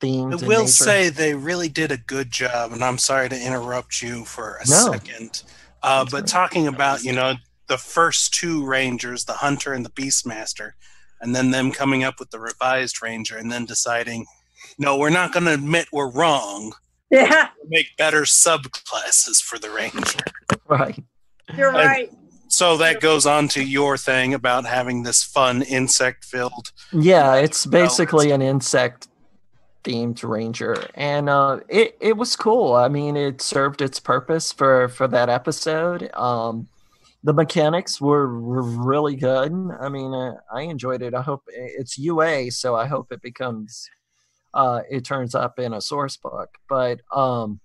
D: themed.
B: I will
D: nature.
B: say they really did a good job, and I'm sorry to interrupt you for a
D: No.
B: second. Uh, but
D: right.
B: talking about you know the first two Rangers, the Hunter and the Beastmaster, and then them coming up with the revised Ranger, and then deciding, no, we're not going to admit we're wrong.
C: Yeah,
B: We'll make better subclasses for the Ranger. [LAUGHS]
D: right.
C: you're
B: And-
C: right.
B: So that goes on to your thing about having this fun insect-filled.
D: Yeah, it's basically an insect themed ranger. And uh it, it was cool. I mean it served its purpose for for that episode. Um the mechanics were, were really good. I mean uh, i enjoyed it. I hope it's ua so i hope it becomes uh it turns up in a source book. But um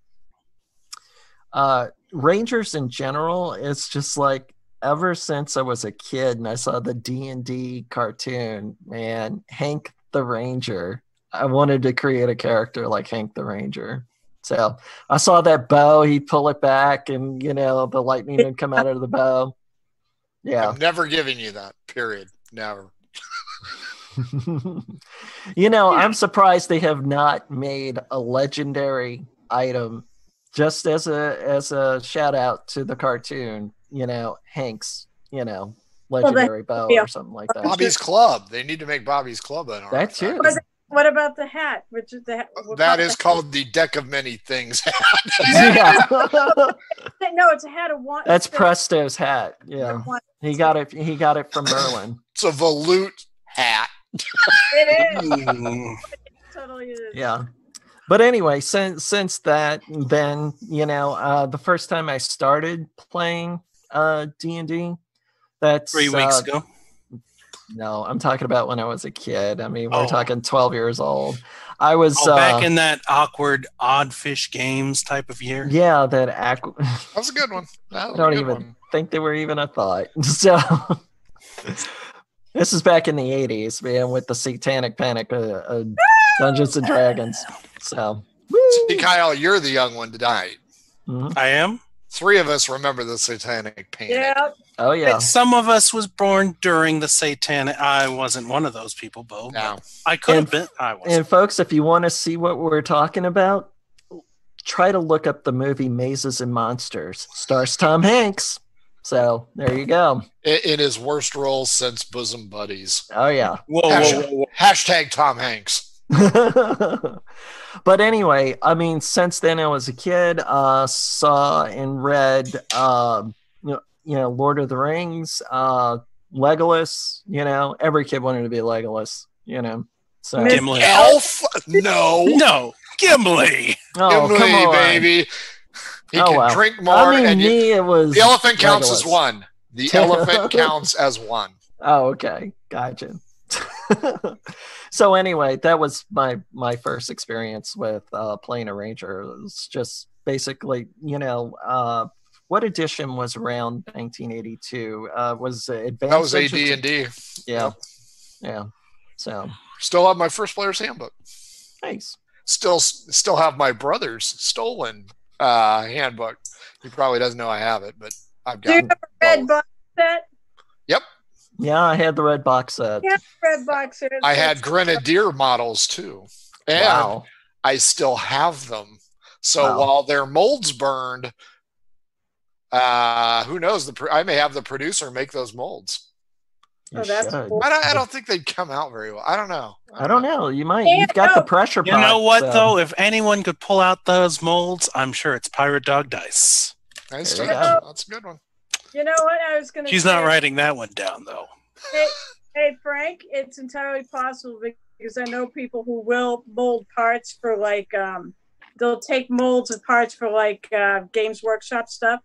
D: uh rangers in general it's just like ever since I was a kid and I saw the D and D cartoon, man, Hank the Ranger. I wanted to create a character like Hank the Ranger. So I saw that bow, he'd pull it back and you know, the lightning would come out of the bow. Yeah.
A: I'm never giving you that. Period. Never. [LAUGHS]
D: you know, I'm surprised they have not made a legendary item just as a as a shout out to the cartoon, you know, Hank's, you know,
C: they-
D: legendary bow
C: yeah.
D: or something like that.
A: Bobby's Club. They need to make Bobby's Club an
D: That too.
A: artifact.
C: What about the hat? Which is the hat? what
A: That
C: about the-
A: called the deck of many things.
D: yeah. [LAUGHS]
C: No, it's a hat of one.
D: That's Presto's hat. Yeah. He got it he got it from Merlin. [LAUGHS]
A: it's a volute hat.
C: It is. [LAUGHS]
B: Mm,
C: totally is.
D: Yeah. But anyway, since since that then, you know, uh the first time I started playing uh D&D that's
B: Three weeks
D: uh,
B: ago.
D: No, I'm talking about when I was a kid. I mean, we're
B: Oh.
D: talking 12 years old. I was
B: Oh,
D: uh
B: back in that awkward odd fish games type of year.
D: yeah, that aqu- [LAUGHS]
A: That was a good one. That was
D: I don't
A: a good
D: even
A: one.
D: think they were even a thought. [LAUGHS] So this is back in the 80s, man, with the Satanic Panic, uh, uh, Dungeons and Dragons. So,
A: See, Kyle, you're the young one tonight.
D: mhm.
B: I am.
A: Three of us remember the satanic panic.
C: Yeah.
D: oh yeah,
B: Some of us was born during the satanic. I wasn't one of those people, Bo. but
A: Now,
B: I could have
D: And-
B: been. I was.
D: and folks, if you want to see what we're talking about, try to look up the movie Mazes and Monsters. Stars Tom Hanks. So there you go.
A: in, in his worst role since Bosom Buddies.
D: Oh yeah.
B: whoa, whoa, whoa, whoa.
A: hashtag Tom Hanks. [LAUGHS]
D: but anyway, I mean, since then I was a kid, uh, saw and read, um, you know, you know, Lord of the Rings, uh, Legolas. You know, every kid wanted to be Legolas. You know, so
C: Miss-
B: Gimli.
A: Elf? No.
B: No, Gimli.
D: oh
A: Gimli,
D: come on,
A: baby. He
D: Oh,
A: can
D: well.
A: drink more.
D: I mean,
A: and you-
D: me, it was
A: the elephant counts as one. The [LAUGHS] elephant counts as one.
D: Oh, okay, gotcha. [LAUGHS] so anyway, that was my my first experience with uh, playing a ranger. It was just basically, you know, uh, what edition was around 1982? Uh, was it advanced?
A: That was AD and D.
D: Yeah, yeah. So
A: Still have my first player's handbook.
D: nice.
A: Still, still have my brother's stolen uh, handbook. He probably doesn't know I have it, but I've got.
C: Do you
A: got.
C: have a red box set?
D: Yeah, I had the red box set.
C: Yeah, red box set.
A: I had Grenadier models too, and
D: Wow.
A: I still have them. So
D: Wow.
A: while their molds burned, uh, who knows? The pro- I may have the producer make those molds.
D: You
C: Oh, that's cool.
A: I don't, I don't think they'd come out very well. I don't know.
D: I don't know. You might.
C: Yeah,
D: You've got the pressure.
B: You know what
D: so-
B: though? If anyone could pull out those molds, I'm sure it's Pirate Dog Dice.
A: Nice touch.
C: go.
A: That's a good one.
C: You know what? I was going to.
B: She's not writing that one down though.
C: Hey, hey, Frank, it's entirely possible because I know people who will mold parts for like um, they'll take molds of parts for like uh, Games Workshop stuff,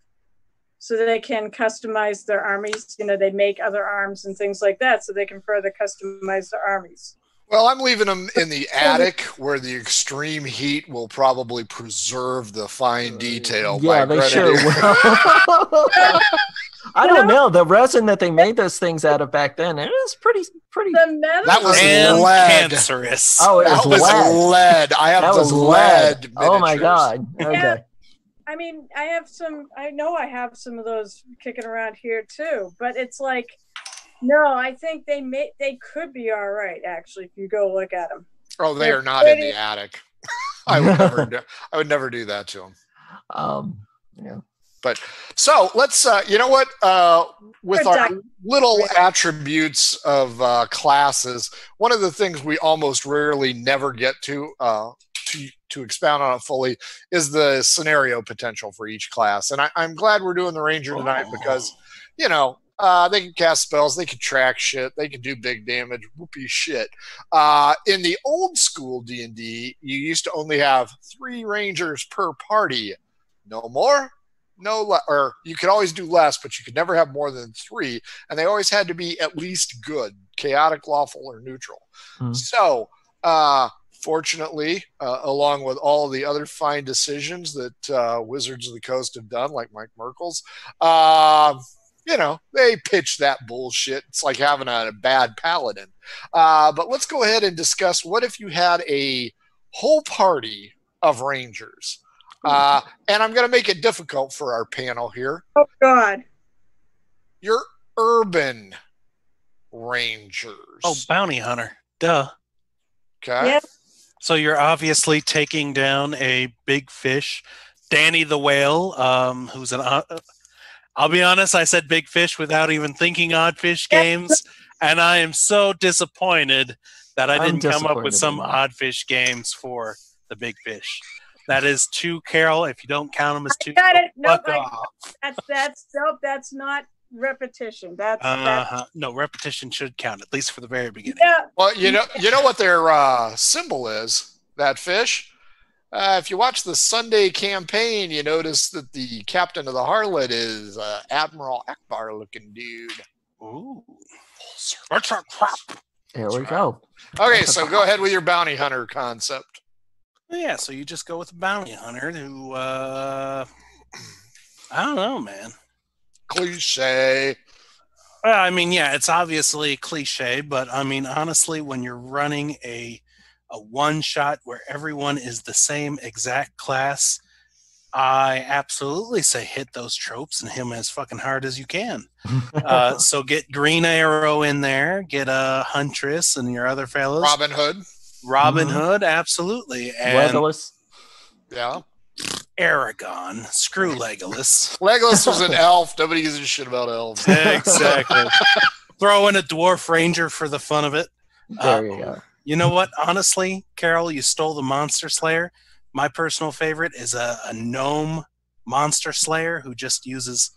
C: so that they can customize their armies. You know, they make other arms and things like that, so they can further customize their armies.
A: Well, I'm leaving them in the [LAUGHS] attic where the extreme heat will probably preserve the fine uh, detail.
D: Yeah, they sure will. I don't know. The resin that they made those things out of back then, it was pretty, pretty.
C: The metal.
A: That was
B: and
A: lead.
B: cancerous.
D: Oh, it
A: That
D: was
A: was
D: lead.
A: lead. I have
D: That
A: the
D: was
A: lead.
D: lead. Oh my god. Okay.
C: Yeah. I mean, I have some. I know I have some of those kicking around here too. But it's like, no, I think they may. They could be all right actually if you go look at them.
A: Oh, they
C: They're
A: are not in the attic. [LAUGHS] I would never. [LAUGHS] do, I would never do that to them.
D: Um. Yeah.
A: But so let's. Uh, you know what? Uh, with our
C: Product-
A: little attributes of uh, classes, one of the things we almost rarely never get to. Uh, to, to expound on it fully is the scenario potential for each class and I, i'm glad we're doing the ranger tonight because you know, uh, they can cast spells, they can track shit, they can do big damage, whoopee shit. Uh, in the old school D and D, you used to only have three rangers per party, no more, no, le- or you could always do less, but you could never have more than three, and they always had to be at least good, chaotic, lawful, or neutral.
D: Hmm.
A: So, uh, fortunately, uh, along with all the other fine decisions that uh, Wizards of the Coast have done, like Mike Mearls, uh, you know, they pitch that bullshit. It's like having a, a bad paladin. Uh, but let's go ahead and discuss what if you had a whole party of rangers. Uh, and I'm going to make it difficult for our panel here.
C: Oh God.
A: You're urban rangers.
B: Oh, bounty hunter. Duh.
A: okay.
C: Yeah.
B: So you're obviously taking down a big fish, Danny the whale, um, who's an. Uh, I'll be honest, I said big fish without even thinking odd fish games, and I am so disappointed that I
D: I'm
B: didn't come up with some odd fish games for the big fish. That is two, Carol. If you don't count them as two,
C: got it.
B: fuck
C: I-
B: off.
C: That's that's nope. That's not repetition. That's that's
B: Uh-huh. No, repetition should count at least for the very beginning.
C: yeah.
A: Well, you know, you know what their uh, symbol is. That fish. Uh, if you watch the Sunday campaign, you notice that the captain of the harlot is uh, Admiral Ackbar looking dude.
B: Ooh, that's a crap.
D: There we go.
A: Okay, so go ahead with your bounty hunter concept.
B: Yeah, so you just go with a bounty hunter who, uh, [CLEARS THROAT] I don't know, man.
A: Cliche.
B: Well, I mean, yeah, it's obviously cliche, but I mean, honestly, when you're running a a one shot where everyone is the same exact class, I absolutely say hit those tropes and him as fucking hard as you can. [LAUGHS] Uh, so get Green Arrow in there, get a Huntress and your other fellows.
A: Robin Hood.
B: Robin
D: Mhm.
B: Hood, absolutely, and
D: Legolas.
A: Yeah.
B: Aragorn. Screw Legolas. [LAUGHS]
A: Legolas was an elf. Nobody gives a shit about elves.
B: exactly. [LAUGHS] Throw in a dwarf ranger for the fun of it.
D: There you go.
B: You know what? Honestly, Carol, you stole the monster slayer. My personal favorite is a, a gnome monster slayer who just uses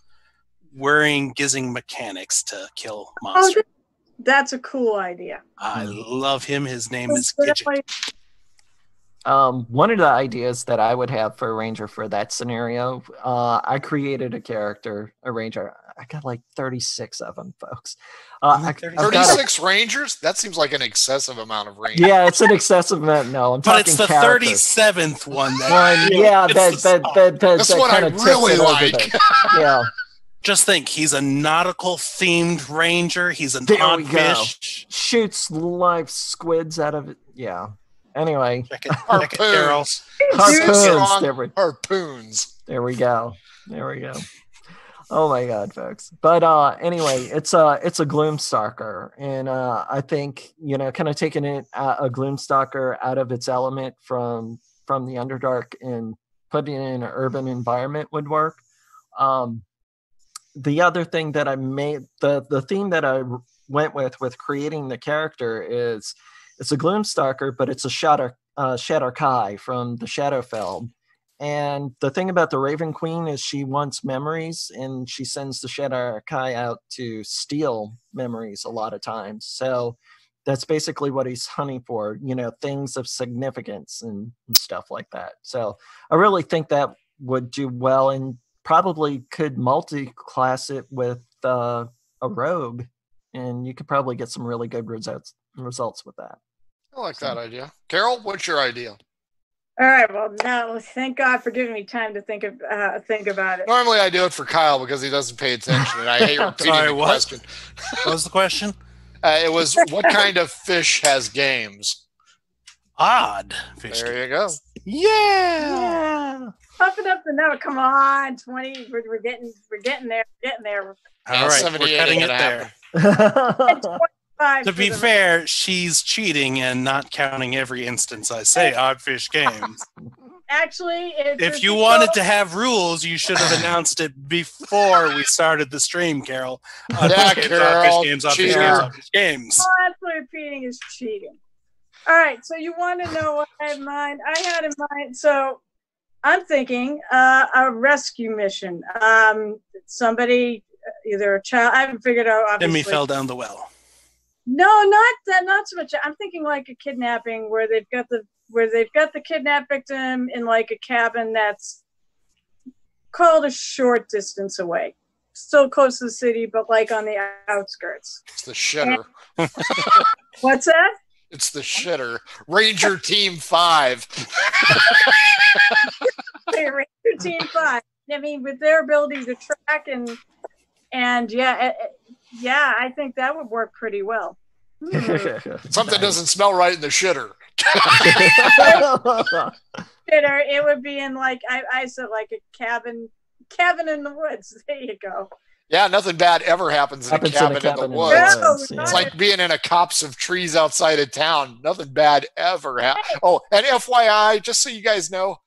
B: worrying gizzing mechanics to kill
C: Oh,
B: monsters.
C: that- that's a cool idea.
B: I love him. His name
C: Oh,
B: is Gidget.
D: Um, one of the ideas that I would have for a ranger for that scenario, uh, I created a character, a ranger. I got like 36 of them, folks. Uh, I, I've got a-
A: 36 rangers? That seems like an excessive amount of rangers.
D: yeah, it's an excessive amount. No, I'm
B: But
D: talking
B: it's the
D: characters.
B: 37th one. That,
D: One, yeah,
B: It's
D: that
B: the
D: that, that, that,
A: That's
D: that
A: what I
D: kinda tips
A: really like. [LAUGHS]
D: Yeah,
B: Just think, he's a nautical themed ranger. He's an
D: there
B: odd fish.
D: shoots live squids out of it. Yeah. Anyway,
B: Check it, check it,
A: Harpoons.
D: harpoons. There we,
A: Harpoons.
D: there we go. There we go. Oh my god, folks. But uh anyway, it's a it's a gloomstalker and uh I think, you know, kind of taking it uh, a gloomstalker out of its element from from the underdark and putting it in an urban environment would work. Um the other thing that I made the the theme that i went with with creating the character is it's a gloomstalker, but it's a shadow uh Shadar-kai from the shadow Shadowfell. And the thing about the Raven Queen is she wants memories and she sends the Shadar-kai out to steal memories a lot of times. So that's basically what he's hunting for, you know, things of significance and, and stuff like that. So I really think that would do well and probably could multi-class it with uh, a rogue and you could probably get some really good results results with that.
A: I like that idea. Carol, what's your idea?
C: All right. Well, no. thank God for giving me time to think of uh, think about it.
A: Normally, I do it for Kyle because he doesn't pay attention, and I hate [LAUGHS] repeating
B: Sorry,
A: the
B: what?
A: question.
B: What was the question? [LAUGHS]
A: Uh, it was what kind of fish has games?
B: Odd fish.
A: There you go.
B: Yeah.
D: Yeah.
C: Pump it up the number. Come on, twenty. We're, we're getting we're getting there. Getting there.
B: All
A: Yeah,
B: right,
A: 78
B: we're cutting it there. [LAUGHS]
C: Five
B: To be
C: the-
B: fair, she's cheating and not counting every instance I say odd fish games. [LAUGHS]
C: actually, it's
B: If you
C: a
B: wanted to have rules, you should have announced it before we started the stream, Carol. [LAUGHS] Odd
A: Yeah,
B: fish games, odd
A: Carol,
B: fish games, odd fish
A: cheater.
B: games, odd fish games.
C: constantly repeating is cheating. All right, so you want to know what I had in mind? I had in mind. So I'm thinking uh, a rescue mission. Um, somebody, either a child. I haven't figured out. Obviously.
B: Demi fell down the well.
C: No, not that. Not so much. I'm thinking like a kidnapping where they've got the where they've got the kidnapped victim in like a cabin that's called a short distance away, still close to the city, but like on the outskirts.
A: It's the shitter. [LAUGHS]
C: What's that?
A: It's the shitter. Ranger Team Five. [LAUGHS]
C: Ranger Team Five. I mean, with their ability to track and and yeah, yeah, I think that would work pretty well. Hmm. [LAUGHS]
A: Something doesn't smell right in the shitter. [LAUGHS]
C: Shitter, it would be in like I, I said, like a cabin, cabin in the woods. [LAUGHS] There you go.
A: Yeah, nothing bad ever happens in
D: Happens
A: a cabin, in, the woods.
C: No,
D: woods,
C: not
A: It's
D: yeah.
A: like being in a copse of trees outside of town. Nothing bad ever happened. Oh, and FYI, just so you guys know,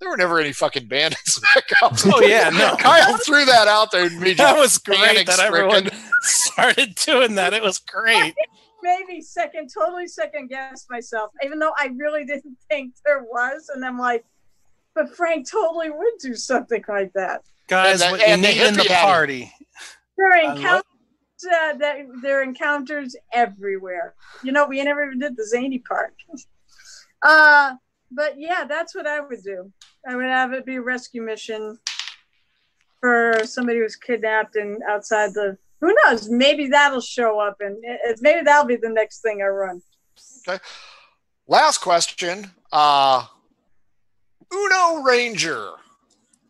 A: there were never any fucking bandits in that copse.
B: Oh, yeah, no.
A: Kyle threw that out there and made you
B: That was great that everyone started doing that. It was great. [LAUGHS]
C: Maybe second, totally second guess myself, even though I really didn't think there was, and I'm like, but Frank totally would do something like that.
B: Guys,
A: And the-
B: what you
A: the
B: need in the
A: hippie had it.
B: party.
C: There are
B: I love-
C: encounters. Uh, that there are encounters everywhere. You know, we never even did the zany part. [LAUGHS] uh, but yeah, that's what I would do. I would have it be a rescue mission for somebody who's kidnapped and outside the. Who knows? Maybe that'll show up, and it, it- maybe that'll be the next thing I run. Okay.
A: Last question. Uh, Uno Ranger.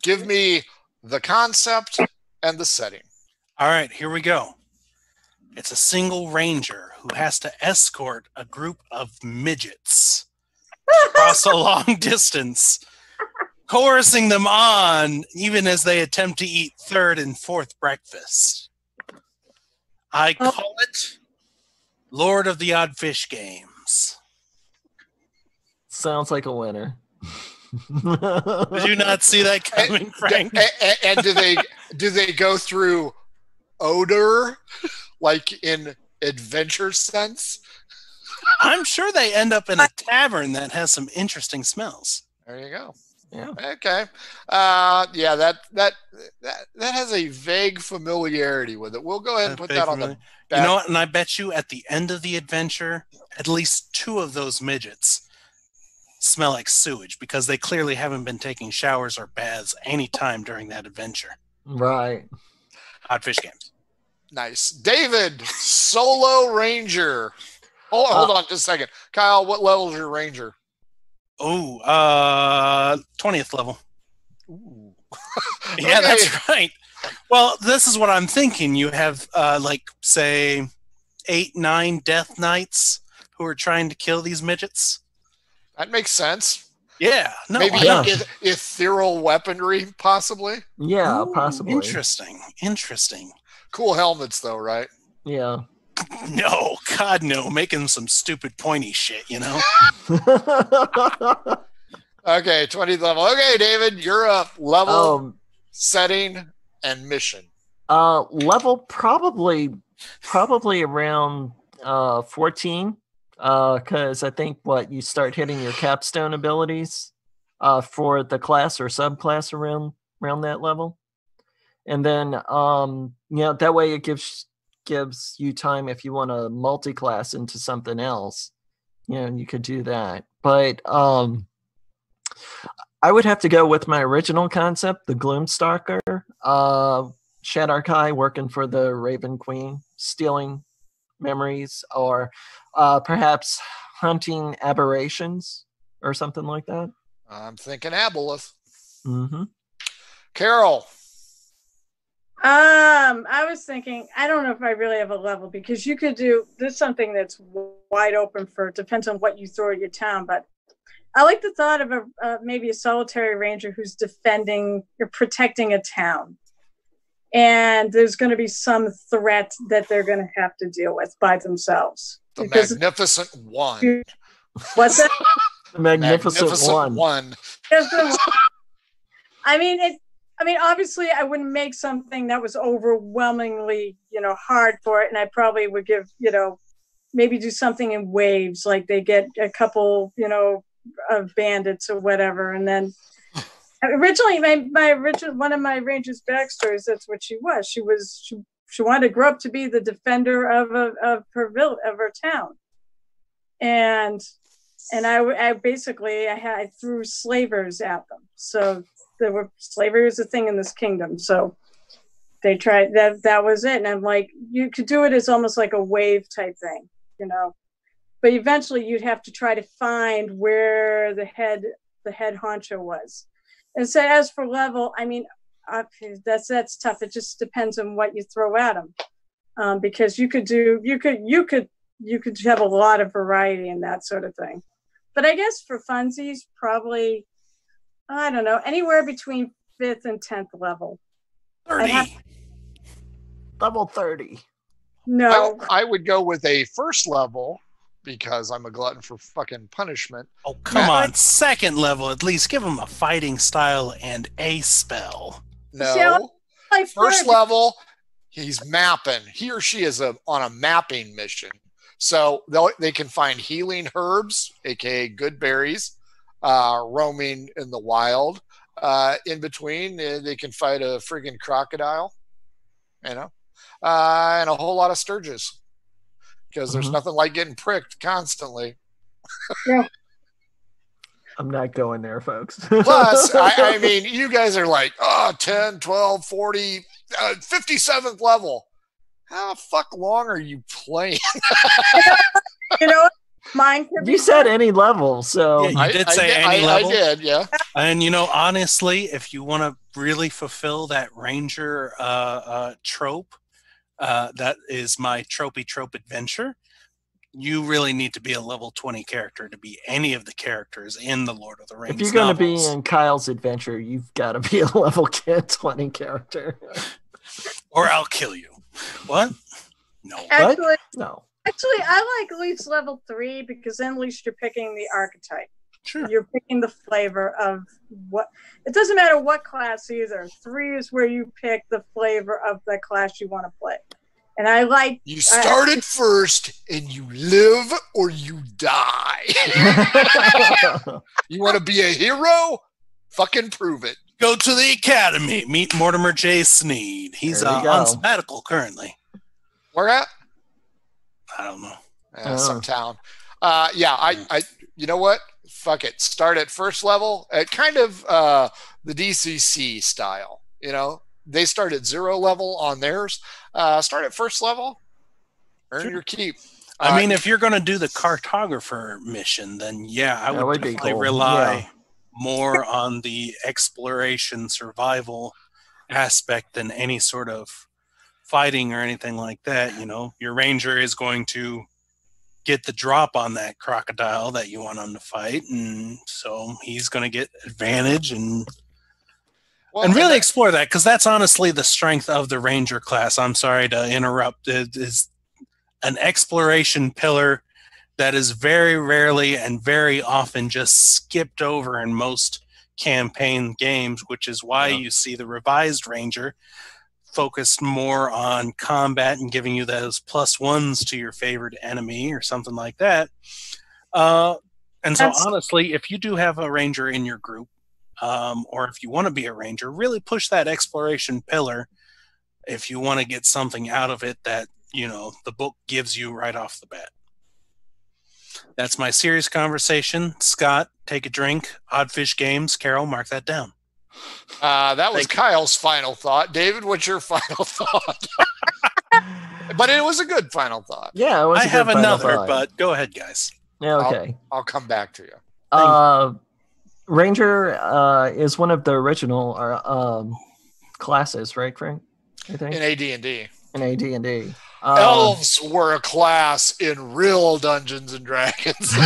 A: Give me the concept and the setting.
B: All right, here we go. It's a single ranger who has to escort a group of midgets across a long distance, coercing them on even as they attempt to eat third and fourth breakfast. I oh. call it Lord of the Odd Fish Games.
D: Sounds like a winner.
B: Did you not see that [LAUGHS] coming, Frank?
A: A- a- and do they do they go through odor, like in Adventure Scents?
B: I'm sure they end up in a tavern that has some interesting smells.
A: There you go.
D: Yeah.
A: Okay. Uh, yeah, that that that that has a vague familiarity with it. We'll go ahead and put
B: very
A: that on the back.
B: You know what? And I bet you at the end of the adventure, at least two of those midgets smell like sewage because they clearly haven't been taking showers or baths any time during that adventure.
D: right.
B: Odd fish games.
A: Nice. David, solo ranger. Hold, hold on just a second. Kyle, what level is your ranger?
B: Oh, uh, 20th level.
A: Ooh. [LAUGHS] [LAUGHS]
B: Yeah,
A: Okay.
B: that's right. Well, this is what I'm thinking. You have, uh, like, say, eight, nine death knights who are trying to kill these midgets.
A: That makes sense.
B: Yeah, no,
A: Maybe
D: Yeah.
A: ethereal weaponry, possibly.
D: Yeah,
B: Ooh,
D: possibly.
B: Interesting. Interesting.
A: Cool helmets, though, right?
D: Yeah. [LAUGHS]
B: No, God, no. Making some stupid pointy shit, you know? [LAUGHS]
A: Okay, 20th level. Okay, David, you're up. Level,
D: um,
A: setting, and mission.
D: uh, level probably, probably around uh 14. Uh, because I think what you start hitting your capstone abilities, uh, for the class or subclass around around that level, and then um, you know that way it gives gives you time if you want to multi-class into something else, you know, you could do that. But um. I would have to go with my original concept, the Gloomstalker. Uh, Shadarkai working for the Raven Queen, stealing memories, or uh, perhaps hunting aberrations or something like that.
A: I'm thinking aboleth.
D: Mm-hmm.
A: Carol,
C: Um, I was thinking, I don't know if I really have a level because you could do there's something that's wide open for depends on what you throw at your town, but I like the thought of a uh, maybe a solitary ranger who's defending or protecting a town, and there's going to be some threat that they're going to have to deal with by themselves.
A: the
C: Because-
A: magnificent one.
C: What's that? [LAUGHS]
D: The magnificent, one.
A: one.
C: I mean, it. I mean, obviously, I wouldn't make something that was overwhelmingly, you know, hard for it, and I probably would give, you know, maybe do something in waves, like they get a couple, you know, of bandits or whatever, and then originally, my my original one of my ranger's backstories, that's what she was. She was she, she wanted to grow up to be the defender of of her village of her town, and and I, I basically I had I threw slavers at them. So there were slavery was a thing in this kingdom. So they tried that that was it. And I'm like, you could do it as almost like a wave type thing, you know. But eventually you'd have to try to find where the head the head honcho was. And so as for level, I mean, uh, that's that's tough. It just depends on what you throw at them. Um, because you could do you could you could you could have a lot of variety in that sort of thing. But I guess for funsies, probably I don't know, anywhere between fifth and tenth level. I have-
B: 30.
D: Level 30.
C: No,
A: Well, I would go with a first level because I'm a glutton for fucking punishment.
B: Oh, come
A: Yeah.
B: on. Second level, at least give him a fighting style and a spell.
A: No.
C: See,
A: First level, he's mapping. He or she is a, on a mapping mission. So they'll, they can find healing herbs, aka good berries, uh, roaming in the wild. Uh, in between, they can fight a friggin' crocodile, you know, uh, and a whole lot of stirges. Because there's
D: Mhm.
A: nothing like getting pricked constantly. yeah. [LAUGHS]
D: I'm not going there, folks.
A: Plus, I, I [LAUGHS] mean, you guys are like, oh, 10, 12, 40, uh, 57th level. How the fuck long are you playing? [LAUGHS]
C: you know, mine could be
D: you said any level, so
B: Yeah, You did say
A: did-
B: any
A: I,
B: level?
A: I did, yeah.
B: And you know, honestly, if you want to really fulfill that ranger uh, uh, trope, uh, that is my tropey trope adventure. You really need to be a level twenty character to be any of the characters in the Lord of the Rings.
D: if you're going to be in Kyle's adventure, you've got to be a [LAUGHS] level 20 character.
B: or I'll kill you. What? No.
C: actually
D: No.
C: Actually I like at least level three because then at least you're picking the archetype.
B: Sure.
C: You're picking the flavor of what it doesn't matter what class either. Three is where you pick the flavor of the class you want to play. And I like
A: You started first and you live or you die. [LAUGHS] you want to be a hero? Fucking prove it.
B: Go to the academy. Meet Mortimer J. Sneed. He's
D: There
B: uh, on sabbatical currently.
A: Where at?
B: I don't know.
A: Uh,
D: Oh.
A: Some town. Uh, yeah, I, I, you know what? Fuck it. Start at first level, at kind of uh, the DCC style. You know, they start at zero level on theirs. Uh, start at first level, earn
B: Sure.
A: your keep.
B: I
A: Uh,
B: mean, if you're going to do the cartographer mission, then yeah, I
D: That
B: would,
D: would
B: definitely
D: cool,
B: rely
D: yeah.
B: more on the exploration survival aspect than any sort of fighting or anything like that. You know, your ranger is going to get the drop on that crocodile that you want him to fight, and so he's going to get advantage and
A: well,
B: and really explore that because that's honestly the strength of the ranger class i'm sorry to interrupt it is an exploration pillar that is very rarely and very often just skipped over in most campaign games which is why
D: Yeah.
B: you see the revised ranger focused more on combat and giving you those plus ones to your favorite enemy or something like that uh, and so
C: That's-
B: honestly if you do have a ranger in your group um, or if you want to be a ranger, really push that exploration pillar if you want to get something out of it that you know the book gives you right off the bat. That's my serious conversation. Scott, take a drink. Oddfish Games, Carol, mark that down.
A: Uh, that was
B: Thank you.
A: Kyle's final thought. David, what's your [LAUGHS] final thought? but it was a good final thought.
D: yeah, it was
B: I
D: a good
B: have
D: final
B: another,
D: thought.
B: but go ahead, guys.
D: Yeah, okay.
A: I'll come back to you.
D: Uh, Ranger uh, is one of the original uh, um, classes, right, Frank? I think
A: In AD&D.
D: in AD and D. Um,
A: Elves were a class in real Dungeons and Dragons. [LAUGHS]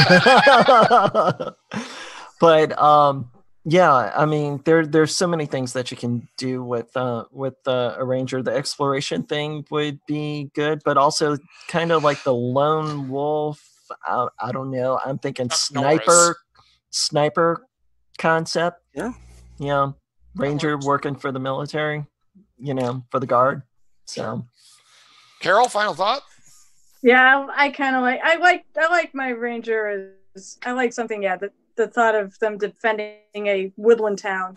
D: but um, yeah, I mean, there there's so many things that you can do with uh, with uh, a ranger. The exploration thing would be good, but also kind of like the lone wolf. I, I don't know. I'm thinking
A: Uh,
D: sniper,
A: Norris.
D: sniper concept.
B: Yeah.
D: Yeah, ranger working for the military. You know, for the guard. So
A: Carol, final thought?
C: Yeah, I kind of like. I like. I like my ranger as. I like something. Yeah, the the thought of them defending a woodland town,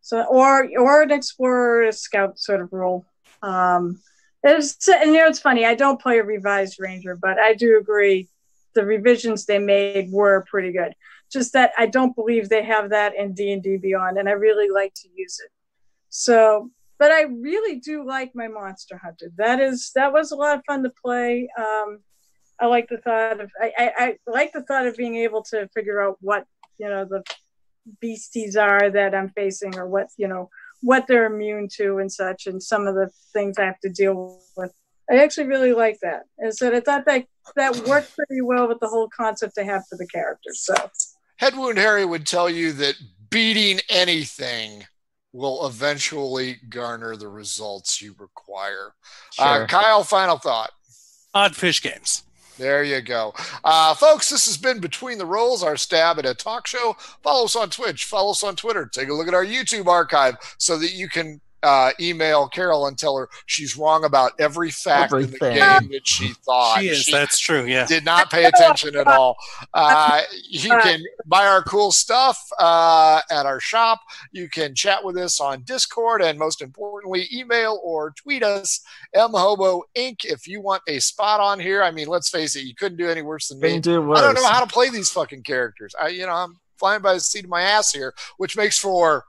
C: so or or an explorer, a scout sort of role. Um, it's and you know it's funny. I don't play a revised ranger, but I do agree the revisions they made were pretty good. Just that I don't believe they have that in D and D Beyond, and I really like to use it. So but I really do like my Monster Hunter. That is that was a lot of fun to play. Um, I like the thought of I, I, I like the thought of being able to figure out what you know the beasties are that I'm facing or what you know what they're immune to and such, and some of the things I have to deal with. I actually really like that. And so I thought that that worked pretty well with the whole concept I have for the characters. So
A: Head Wound Harry would tell you that beating anything will eventually garner the results you require. Uh. Kyle, final thought.
B: Odd fish games.
A: There you go. Uh, folks, this has been Between the Rolls, our stab at a talk show. Follow us on Twitch, follow us on Twitter, take a look at our YouTube archive so that you can uh, email Carol and tell her she's wrong about every fact in the game that she thought.
B: She is. That's true. Yeah.
A: did not pay attention at all. Uh, you can buy our cool stuff uh, at our shop. You can chat with us on Discord, and most importantly, email or tweet us mhobo inc if you want a spot on here. I mean, let's face it, you couldn't do any worse than me.
D: Do worse.
A: I don't know how to play these fucking characters. I, you know, I'm flying by the seat of my ass here, which makes for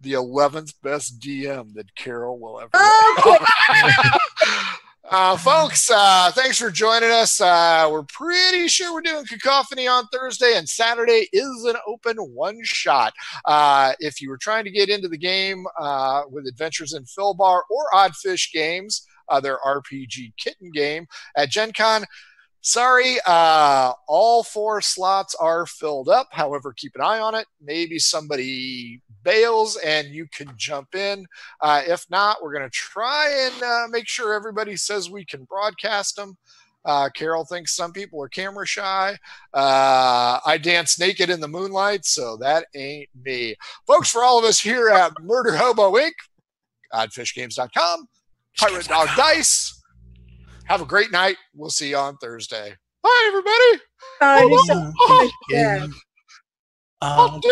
A: the 11th best DM that Carol will ever.
C: okay. [LAUGHS]
A: uh, folks, uh, thanks for joining us. Uh, we're pretty sure we're doing Cacophony on Thursday, and Saturday is an open one shot. Uh, if you were trying to get into the game uh, with Adventures in Philbar or Oddfish Games, uh, their RPG kitten game at Gen Con, Sorry, uh, all four slots are filled up. However, keep an eye on it. Maybe somebody bails and you can jump in. Uh, if not, we're going to try and uh, make sure everybody says we can broadcast them. Uh, Carol thinks some people are camera shy. Uh, I dance naked in the moonlight, so that ain't me. Folks, for all of us here at Murder Hobo Inc., oddfishgames.com, Pirate Dog Dice, have a great night. We'll see you on Thursday. Bye, everybody.
C: Uh, you said-
B: Odd
C: yeah.
B: game. Odd